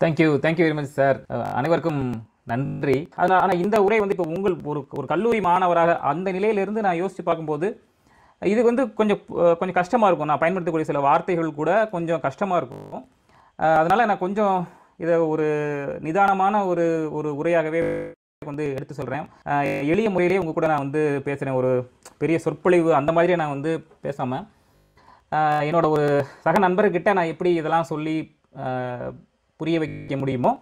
Thank you thank you very much sir அனைவருக்கும் நன்றி. அதனால் ஆனால் இந்த உரை வந்து இப்போ உங்கள் ஒரு ஒரு கல்லூரி மாணவராக அந்த நிலையிலிருந்து நான் யோசித்து பார்க்கும்போது இது வந்து கொஞ்சம் கொஞ்சம் கஷ்டமாக இருக்கும். நான் பயன்படுத்தக்கூடிய சில வார்த்தைகள் கூட கொஞ்சம் கஷ்டமாக இருக்கும். அதனால் நான் கொஞ்சம் இதை ஒரு நிதானமான ஒரு ஒரு உரையாகவே வந்து எடுத்து சொல்கிறேன் எளிய முறையிலே உங்கள் கூட நான் வந்து பேசுகிறேன் ஒரு பெரிய சொற்பொழிவு அந்த மாதிரியே நான் வந்து பேசாமல் என்னோட ஒரு சக நண்பர்கிட்ட நான் எப்படி இதெல்லாம் சொல்லி புரிய வைக்க முடியுமோ?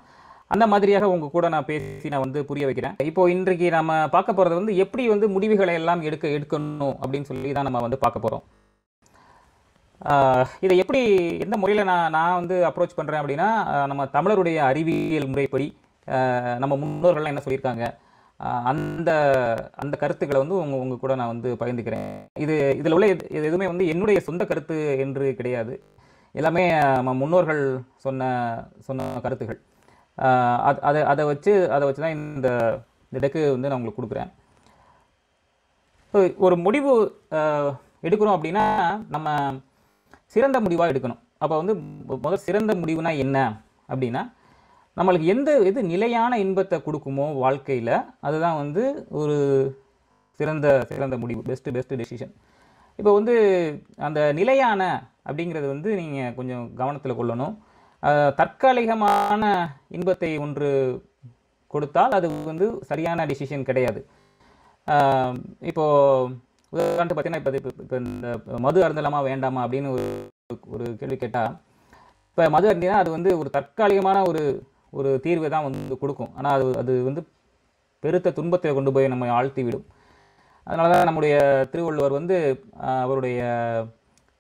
அந்த மாதிரியாக உங்கள் கூட நான் பேசி நான் வந்து புரிய வைக்கிறேன். இப்போ இன்றைக்கு நம்ம பார்க்க போகிறது வந்து எப்படி வந்து முடிவுகளை எல்லாம் எடுக்க எடுக்கணும் அப்படின்னு சொல்லி தான் நம்ம வந்து பார்க்க போகிறோம் இதை எப்படி எந்த முறையில் நான் நான் வந்து அப்ரோச் பண்ணுறேன் அப்படின்னா நம்ம தமிழருடைய அறிவியல் முறைப்படி நம்ம முன்னோர்கள்லாம் என்ன சொல்லியிருக்காங்க? அந்த அந்த கருத்துக்களை வந்து உங்கள் உங்கள் கூட நான் வந்து பகிர்ந்துக்கிறேன். இது இதில் உள்ள எது- இது எதுவுமே வந்து என்னுடைய சொந்த கருத்து என்று கிடையாது. எல்லாமே நம்ம முன்னோர்கள் சொன்ன சொன்ன கருத்துகள். அது அதை அதை வச்சு அதை வச்சு தான் இந்த இந்த டெக்கு வந்து நான் உங்களுக்கு கொடுக்குறேன். ஸோ ஒரு முடிவு எடுக்கிறோம் அப்படின்னா நம்ம சிறந்த முடிவாக எடுக்கணும். அப்போ வந்து முதல் சிறந்த முடிவுனா என்ன அப்படின்னா நம்மளுக்கு எந்த எது நிலையான இன்பத்தை கொடுக்குமோ வாழ்க்கையில் அதுதான் வந்து ஒரு சிறந்த சிறந்த முடிவு. பெஸ்ட்டு பெஸ்ட்டு டெசிஷன் இப்போ வந்து அந்த நிலையான அப்படிங்கிறது வந்து நீங்கள் கொஞ்சம் கவனத்தில் கொள்ளணும். தற்காலிகமான இன்பத்தை ஒன்று கொடுத்தால் அது வந்து சரியான டிசிஷன் கிடையாது. இப்போது உதாரணத்துக்கு பார்த்தீங்கன்னா இப்போ இப்போ இப்போ இந்த மது அருந்தலாமா வேண்டாமா அப்படின்னு ஒரு ஒரு கேள்வி கேட்டால் இப்போ மது அருந்தினா அது வந்து ஒரு தற்காலிகமான ஒரு ஒரு தீர்வை தான் வந்து கொடுக்கும். ஆனால் அது அது வந்து பெருத்த துன்பத்தை கொண்டு போய் நம்ம ஆழ்த்தி விடும். அதனால தான் நம்முடைய திருவள்ளுவர் வந்து அவருடைய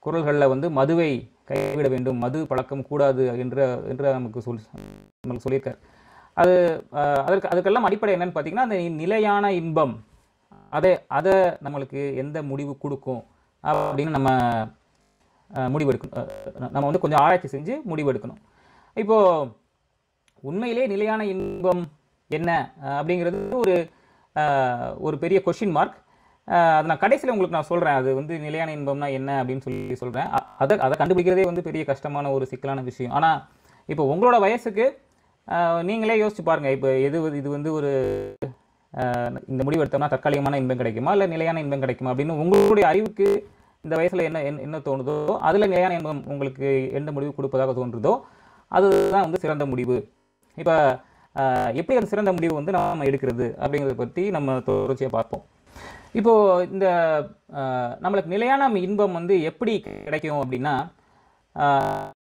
குரல்களில் வந்து மதுவை கைவிட வேண்டும் மது பழக்கம் கூடாது என்ற என்று நமக்கு சொல் நமக்கு சொல்லியிருக்கார். அது அதற்கு அதுக்கெல்லாம் அடிப்படை என்னன்னு பார்த்தீங்கன்னா அந்த நிலையான இன்பம் அதை அதை நம்மளுக்கு எந்த முடிவு கொடுக்கும் அப்படின்னு நம்ம முடிவெடுக்கணும். நம்ம வந்து கொஞ்சம் ஆராய்ச்சி செஞ்சு முடிவெடுக்கணும். இப்போது உண்மையிலே நிலையான இன்பம் என்ன அப்படிங்கிறது ஒரு ஒரு பெரிய கொஷின் மார்க் அது நான் கடைசியில் உங்களுக்கு நான் சொல்கிறேன் அது வந்து நிலையான இன்பம்னா என்ன அப்படின்னு சொல்லி சொல்கிறேன் அதை அதை கண்டுபிடிக்கிறதே வந்து பெரிய கஷ்டமான ஒரு சிக்கலான விஷயம். ஆனால் இப்போ உங்களோட வயசுக்கு நீங்களே யோசிச்சு பாருங்கள் இப்போ எது இது வந்து ஒரு இந்த முடிவு எடுத்தோம்னா தற்காலிகமான இன்பம் கிடைக்குமா? இல்லை நிலையான இன்பம் கிடைக்குமா? அப்படின்னு உங்களுடைய அறிவுக்கு இந்த வயசில் என்ன என்ன- என்ன தோணுதோ அதில் நிலையான இன்பம் உங்களுக்கு எந்த முடிவு கொடுப்பதாக தோன்றுதோ அதுதான் வந்து சிறந்த முடிவு. இப்போ எப்படி அந்த சிறந்த முடிவு வந்து நம்ம எடுக்கிறது அப்படிங்கிறத பற்றி நம்ம தொடர்ச்சியாக பார்ப்போம். இப்போது இந்த நம்மளுக்கு நிலையான இன்பம் வந்து எப்படி கிடைக்கும் அப்படின்னா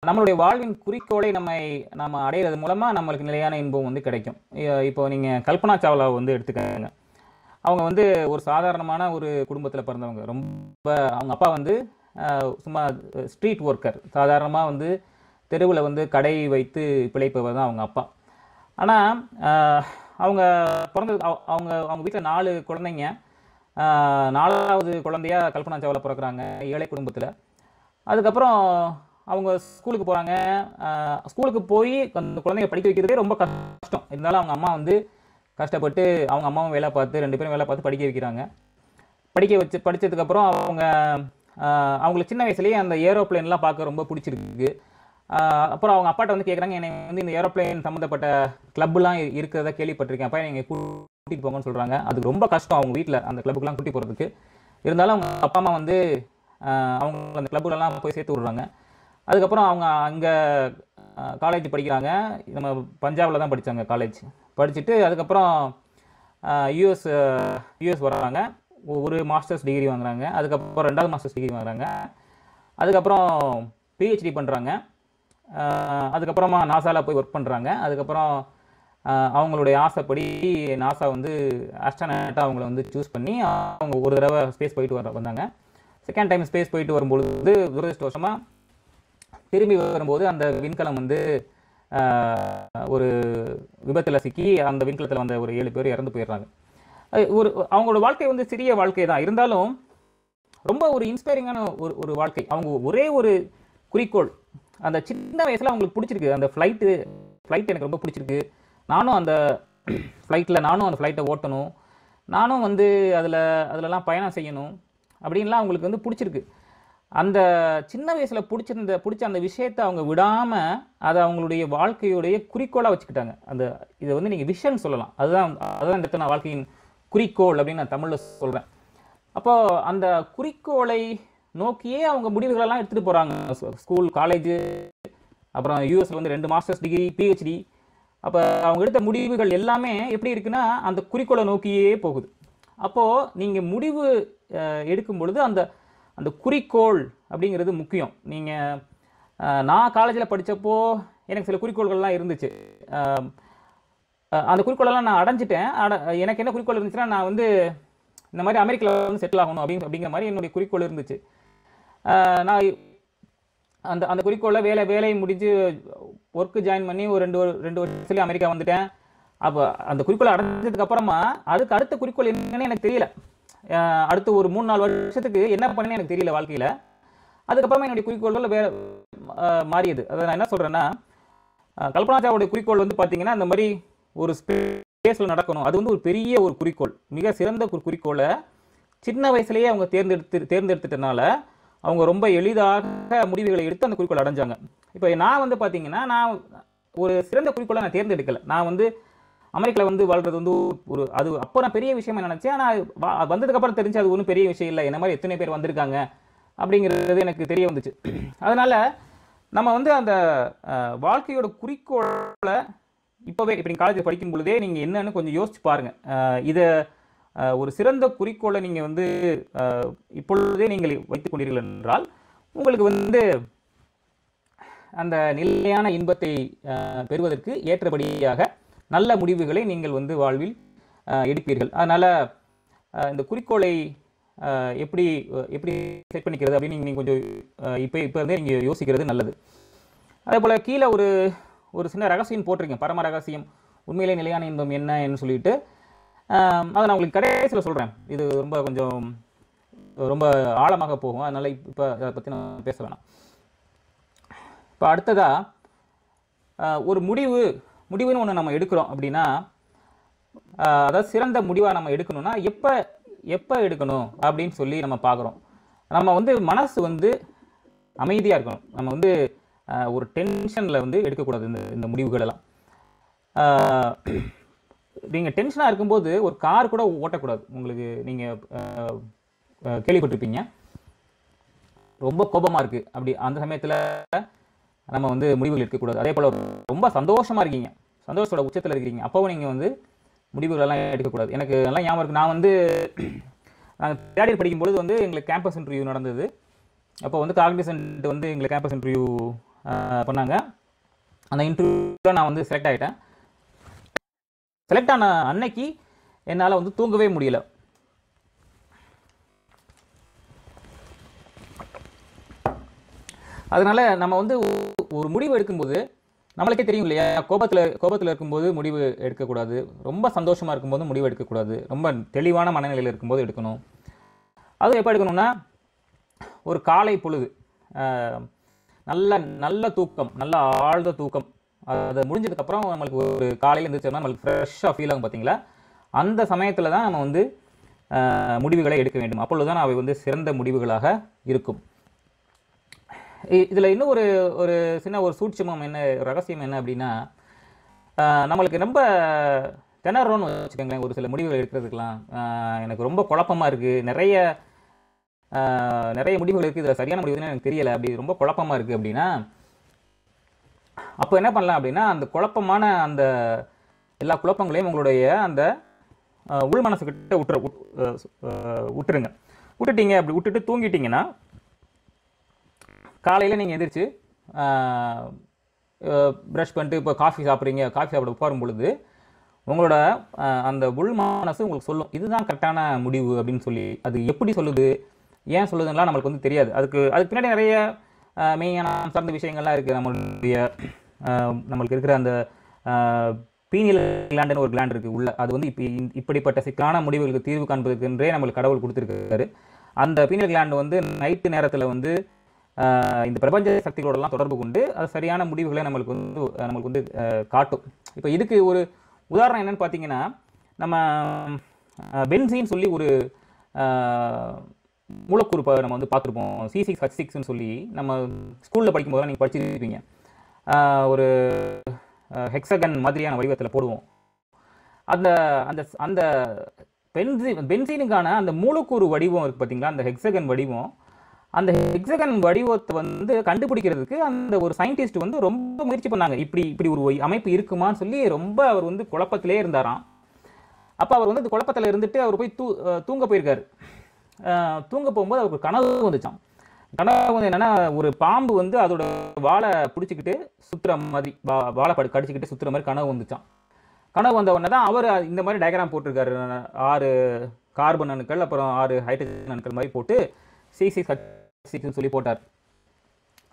நம்மளுடைய வாழ்வின் குறிக்கோளை நம்மை நம்ம அடையிறது மூலமாக நம்மளுக்கு நிலையான இன்பம் வந்து கிடைக்கும். இப்போ நீங்கள் கல்பனா சாவ்லாவை வந்து எடுத்துக்கங்க. அவங்க வந்து ஒரு சாதாரணமான ஒரு குடும்பத்தில் பிறந்தவங்க. ரொம்ப அவங்க அப்பா வந்து சும்மா ஸ்ட்ரீட் ஒர்க்கர். சாதாரணமாக வந்து தெருவில் வந்து கடை வைத்து பிழைப்பவர் தான் அவங்க அப்பா. ஆனால் அவங்க பிறந்தது அவங்க அவங்க வீட்டில் நாலு குழந்தைங்க. நாலாவது குழந்தையா கல்பனா சாவ்லா பிறக்கிறாங்க ஏழை குடும்பத்தில். அதுக்கப்புறம் அவங்க ஸ்கூலுக்கு போகிறாங்க ஸ்கூலுக்கு போய் அந்த குழந்தைய படிக்க வைக்கிறதே ரொம்ப கஷ்டம். இருந்தாலும் அவங்க அம்மா வந்து கஷ்டப்பட்டு அவங்க அம்மாவும் வேலை பார்த்து ரெண்டு பேரும் வேலை பார்த்து படிக்க வைக்கிறாங்க. படிக்க வச்சு படித்ததுக்கப்புறம் அவங்க ஆஹ், அவங்களுக்கு சின்ன வயசுலேயே அந்த ஏரோப்ளேன்லாம் பார்க்க ரொம்ப பிடிச்சிருக்கு. அப்புறம் அவங்க அப்பாட்ட வந்து கேட்குறாங்க என்னை வந்து இந்த ஏரோப்ளேன் சம்மந்தப்பட்ட கிளப்லாம் இருக்கிறத கேள்விப்பட்டிருக்கேன். அப்போ நீங்கள் கூட்டிகிட்டு போங்கன்னு சொல்கிறாங்க அது ரொம்ப கஷ்டம். அவங்க வீட்டில் அந்த கிளப்புக்கெலாம் கூட்டி போகிறதுக்கு இருந்தாலும் அவங்க அப்பா அம்மா வந்து அவங்க அந்த கிளப்புலலாம் போய் சேர்த்து விட்றாங்க. அதுக்கப்புறம் அவங்க அங்கே காலேஜ் படிக்கிறாங்க. நம்ம பஞ்சாபில் தான் படித்தாங்க காலேஜ் படிச்சுட்டு அதுக்கப்புறம் யூஎஸ் யூஎஸ் வர்றாங்க. ஒரு மாஸ்டர்ஸ் டிகிரி வாங்குறாங்க. அதுக்கப்புறம் ரெண்டாவது மாஸ்டர்ஸ் டிகிரி வாங்குறாங்க. அதுக்கப்புறம் பிஹெச்டி பண்ணுறாங்க அதுக்கப்புறமா நாசாவில் போய் ஒர்க் பண்ணுறாங்க அதுக்கப்புறம் அவங்களுடைய ஆசைப்படி நாசா வந்து ஆஸ்ட்ரானட்டாக அவங்கள வந்து சூஸ் பண்ணி அவங்க ஒரு தடவை ஸ்பேஸ் போயிட்டு வர வந்தாங்க. செகண்ட் டைம் ஸ்பேஸ் போயிட்டு வரும்பொழுது துரதிருஷ்டவசமாக திரும்பி வரும்போது அந்த விண்கலம் வந்து ஒரு விபத்தில் சிக்கி அந்த விண்கலத்தில் வந்த ஒரு ஏழு பேர் இறந்து போயிடுறாங்க. ஒரு அவங்களோட வாழ்க்கை வந்து சிறிய வாழ்க்கை தான். இருந்தாலும் ரொம்ப ஒரு இன்ஸ்பைரிங்கான ஒரு ஒரு வாழ்க்கை. அவங்க ஒரே ஒரு குறிக்கோள். அந்த சின்ன வயசில் அவங்களுக்கு பிடிச்சிருக்கு. அந்த ஃப்ளைட்டு ஃப்ளைட் எனக்கு ரொம்ப பிடிச்சிருக்கு. நானும் அந்த ஃப்ளைட்டில் நானும் அந்த ஃப்ளைட்டை ஓட்டணும். நானும் வந்து அதில் அதிலலாம் பயணம் செய்யணும் அப்படின்லாம் அவங்களுக்கு வந்து பிடிச்சிருக்கு. அந்த சின்ன வயசில் பிடிச்சிருந்த பிடிச்ச அந்த விஷயத்தை அவங்க விடாமல் அதை அவங்களுடைய வாழ்க்கையுடைய குறிக்கோளாக வச்சுக்கிட்டாங்க. அந்த இதை வந்து நீங்கள் விஷன் சொல்லலாம். அதுதான் அதுதான் இந்த இடத்துல நான் வாழ்க்கையின் குறிக்கோள் அப்படின்னு நான் தமிழில் சொல்கிறேன் அப்போது அந்த குறிக்கோளை நோக்கியே அவங்க முடிவுகளெல்லாம் எடுத்துகிட்டு போகிறாங்க ஸ்கூல் காலேஜ் அப்புறம் யூஎஸ்ல வந்து ரெண்டு மாஸ்டர்ஸ் டிகிரி பிஹெச்டி அப்போ அவங்க எடுத்த முடிவுகள் எல்லாமே எப்படி இருக்குன்னா அந்த குறிக்கோளை நோக்கியே போகுது. அப்போது நீங்கள் முடிவு எடுக்கும் பொழுது அந்த அந்த குறிக்கோள் அப்படிங்கிறது முக்கியம். நீங்கள் நான் காலேஜில் படித்தப்போ எனக்கு சில குறிக்கோள்கள்லாம் இருந்துச்சு. அந்த குறிக்கோளெல்லாம் நான் அடைஞ்சிட்டேன். அட எனக்கு என்ன குறிக்கோள் இருந்துச்சுன்னா நான் வந்து இந்த மாதிரி அமெரிக்காவில் வந்து செட்டில் ஆகணும் அப்படிங்க அப்படிங்கிற மாதிரி என்னுடைய குறிக்கோள் இருந்துச்சு. நான் அந்த அந்த குறிக்கோளை வேலை வேலையை முடிஞ்சு ஒர்க்கு ஜாயின் பண்ணி ஒரு ரெண்டு ஒரு- ரெண்டு வருஷத்துலேயே அமெரிக்கா வந்துட்டேன். அப்போ அந்த குறிக்கோளை அடைஞ்சதுக்கு அப்புறமா அதுக்கு அடுத்த குறிக்கோள் என்னன்னு எனக்கு தெரியல. அடுத்து ஒரு மூணு நாலு வருஷத்துக்கு என்ன பண்ணேன்னு எனக்கு தெரியல வாழ்க்கையில். அதுக்கப்புறமா என்னுடைய குறிக்கோள்கள் வேற மாறியது. அதை நான் என்ன சொல்கிறேன்னா கல்பனாஜாவுடைய குறிக்கோள் வந்து பார்த்தீங்கன்னா அந்த மாதிரி ஒரு ஸ்பேஸில் நடக்கணும். அது வந்து ஒரு பெரிய ஒரு குறிக்கோள். மிக சிறந்த ஒரு குறிக்கோளை சின்ன வயசுலயே அவங்க தேர்ந்தெடுத்து தேர்ந்தெடுத்துட்டனால அவங்க ரொம்ப எளிதாக முடிவுகளை எடுத்து அந்த குறிக்கோள் அடைஞ்சாங்க. இப்போ நான் வந்து பார்த்தீங்கன்னா நான் ஒரு சிறந்த குறிக்கோளை நான் தேர்ந்தெடுக்கலை. நான் வந்து அமெரிக்காவில் வந்து வாழ்றது வந்து ஒரு அது அப்போ நான் பெரிய விஷயமா நினச்சேன் ஆனால் வந்ததுக்கப்புறம் தெரிஞ்சு அது ஒன்றும் பெரிய விஷயம் இல்லை. என்ன மாதிரி எத்தனை பேர் வந்திருக்காங்க அப்படிங்கிறது எனக்கு தெரிய வந்துச்சு. அதனால் நம்ம வந்து அந்த வாழ்க்கையோட குறிக்கோளை இப்போவே இப்போ நீங்கள் காலேஜில் படிக்கும் பொழுதே நீங்கள் என்னன்னு கொஞ்சம் யோசிச்சு பாருங்கள் இதை ஒரு சிறந்த குறிக்கோளை நீங்கள் வந்து இப்பொழுதே நீங்கள் வைத்துக் கொண்டீர்கள் என்றால் உங்களுக்கு வந்து அந்த நிலையான இன்பத்தை பெறுவதற்கு ஏற்றபடியாக நல்ல முடிவுகளை நீங்கள் வந்து வாழ்வில் எடுப்பீர்கள். அதனால் இந்த குறிக்கோளை எப்படி எப்படி செட் பண்ணிக்கிறது அப்படின்னு நீங்கள் கொஞ்சம் இப்போ இப்போ இருந்தே நீங்கள் யோசிக்கிறது நல்லது. அதே போல் கீழே ஒரு ஒரு சின்ன ரகசியம் போட்டிருக்கேன். பரம ரகசியம் உண்மையிலே நிலையான இன்பம் என்னன்னு சொல்லிட்டு அதை நான் உங்களுக்கு கடைசியில் சொல்கிறேன் இது ரொம்ப கொஞ்சம் ரொம்ப ஆழமாக போகும். அதனால் இப்போ அதை பற்றி நான் பேச வேணாம். இப்போ அடுத்ததாக ஒரு முடிவு முடிவுன்னு ஒன்று நம்ம எடுக்கிறோம் அப்படின்னா அதாவது சிறந்த முடிவாக நம்ம எடுக்கணும்னா எப்போ எப்போ எடுக்கணும் அப்படின்னு சொல்லி நம்ம பார்க்குறோம் நம்ம வந்து மனசு வந்து அமைதியாக இருக்கணும். நம்ம வந்து ஒரு டென்ஷனில் வந்து எடுக்கக்கூடாது இந்த இந்த முடிவுகளெல்லாம். நீங்கள் டென்ஷனாக இருக்கும்போது ஒரு கார் கூட ஓட்டக்கூடாது. உங்களுக்கு நீங்கள் கேள்விப்பட்டிருப்பீங்க. ரொம்ப கோபமாக இருக்குது அப்படி அந்த சமயத்தில் நம்ம வந்து முடிவுகள் எடுக்கக்கூடாது. அதே போல் ரொம்ப சந்தோஷமாக இருக்கீங்க. சந்தோஷத்தோட உச்சத்தில் இருக்கிறீங்க. அப்போவும் நீங்கள் வந்து முடிவுகளெல்லாம் எடுக்கக்கூடாது. எனக்கு நல்லா ஞாபகம் இருக்குது நான் வந்து நாங்கள் தேர்ட் இயர் படிக்கும் பொழுது வந்து எங்களுக்கு கேம்பஸ் இன்டர்வியூ நடந்தது. அப்போ வந்து காக்னிசன்ட் வந்து எங்களுக்கு கேம்பஸ் இன்டர்வியூ பண்ணாங்க. அந்த இன்டர்வியூவில் நான் வந்து செலக்ட் ஆகிட்டேன் செலக்ட் ஆன அன்னைக்கு என்னால் வந்து தூங்கவே முடியல. அதனால் நம்ம வந்து ஒரு முடிவு எடுக்கும்போது நம்மளுக்கே தெரியும் இல்லையா? கோபத்தில் கோபத்தில் இருக்கும்போது முடிவு எடுக்கக்கூடாது. ரொம்ப சந்தோஷமாக இருக்கும்போது முடிவு எடுக்கக்கூடாது. ரொம்ப தெளிவான மனநிலையில் இருக்கும்போது எடுக்கணும். அதுவும் எப்போ எடுக்கணும்னா ஒரு காலை பொழுது. நல்ல நல்ல தூக்கம் நல்ல ஆழ்ந்த தூக்கம். அதை முடிஞ்சதுக்கப்புறம் நம்மளுக்கு ஒரு காலையில் எழுந்திரிச்சோம்னா நம்மளுக்கு ஃப்ரெஷ்ஷாக ஃபீல் ஆகும் பார்த்தீங்களா அந்த சமயத்தில் தான் நம்ம வந்து முடிவுகளை எடுக்க வேண்டும். அப்பொழுது தான் அவை வந்து சிறந்த முடிவுகளாக இருக்கும். இ- இன்னும் ஒரு ஒரு சின்ன ஒரு சூட்சமம் என்ன ரகசியம் என்ன அப்படின்னா நம்மளுக்கு ரொம்ப திணறோன்னு வச்சுக்கோங்களேன் ஒரு சில முடிவுகள் எடுக்கிறதுக்கெலாம் எனக்கு ரொம்ப குழப்பமா இருக்குது நிறைய நிறைய முடிவுகள் இருக்குது இதில் சரியான முடிவுன்னு எனக்கு தெரியலை. அப்படி ரொம்ப குழப்பமா இருக்குது அப்படின்னா அப்போ என்ன பண்ணலாம் அப்படின்னா அந்த குழப்பமான அந்த எல்லா குழப்பங்களையும் உங்களுடைய அந்த உள் மனசுக்கிட்ட விட்டுற விட்டுருங்க விட்டுட்டீங்க அப்படி விட்டுட்டு தூங்கிட்டீங்கன்னா காலையில் நீங்கள் எந்திரிச்சு ப்ரஷ் பண்ணிட்டு இப்போ காஃபி சாப்பிட்றீங்க காஃபி சாப்பிட உட்காரும் பொழுது உங்களோட அந்த உள் மனசு உங்களுக்கு சொல்லும் இதுதான் கரெக்டான முடிவு அப்படின்னு சொல்லி அது எப்படி சொல்லுது ஏன் சொல்லுதுன்னெலாம் நம்மளுக்கு வந்து தெரியாது. அதுக்கு அதுக்கு பின்னாடி நிறைய மெய்ஞானம் சார்ந்த விஷயங்கள்லாம் இருக்குது நம்மளுடைய நம்மளுக்கு இருக்கிற அந்த பீனியல் கிளாண்டுன்னு ஒரு கிளாண்ட் இருக்குது உள்ள. அது வந்து இப்போ இப்படிப்பட்ட சிக்கலான முடிவுகளுக்கு தீர்வு காண்பதற்கென்றே நம்மளுக்கு கடவுள் கொடுத்துருக்காரு. அந்த பீனியல் கிளாண்டு வந்து நைட்டு நேரத்தில் வந்து இந்த பிரபஞ்ச சக்திகளோடலாம் தொடர்பு கொண்டு அது சரியான முடிவுகளை நம்மளுக்கு வந்து நம்மளுக்கு வந்து காட்டும். இப்போ இதுக்கு ஒரு உதாரணம் என்னன்னு பார்த்தீங்கன்னா நம்ம பென்சின்னு சொல்லி ஒரு மூலக்கூறுப்பை மூலக்கூறு ப- நம்ம வந்து பார்த்துருப்போம். சி சிக்ஸ் ஹச் சிக்ஸ்னு சொல்லி நம்ம ஸ்கூலில் படிக்கும்போது நீங்கள் படிச்சிருப்பீங்க. ஒரு ஹெக்ஸகன் மாதிரியான வடிவத்தில் போடுவோம். அந்த அந்த அந்த பென்சி பென்சீனுக்கான அந்த மூலக்கூறு வடிவம் இருக்குது பார்த்தீங்களா அந்த ஹெக்ஸகன் வடிவம். அந்த ஹெக்ஸகன் வடிவத்தை வந்து கண்டுபிடிக்கிறதுக்கு அந்த ஒரு சயின்டிஸ்ட் வந்து ரொம்ப முயற்சி பண்ணாங்க. இப்படி இப்படி ஒரு அமைப்பு இருக்குமான்னு சொல்லி ரொம்ப அவர் வந்து குழப்பத்திலே இருந்தாராம். அப்போ அவர் வந்து அந்த குழப்பத்தில் இருந்துட்டு அவர் போய் தூ தூங்க போயிருக்காரு. தூங்க போகும்போது அவருக்கு கனவு வந்துச்சான் கனவு வந்து என்னென்னா ஒரு பாம்பு வந்து அதோட வாழை பிடிச்சிக்கிட்டு சுற்றுற மாதிரி வா- வாழை படு கடிச்சிக்கிட்டு சுற்றுற மாதிரி கனவு வந்துச்சான் கனவு வந்த உடனே தான் அவர் இந்த மாதிரி டயக்ராம் போட்டிருக்காரு. ஆறு கார்பன் அணுக்கள் அப்புறம் ஆறு ஹைட்ரஜன் அணுக்கள் மாதிரி போட்டு சிசி சிக்ஸ் சிக்ஸ்னு சொல்லி போட்டார்.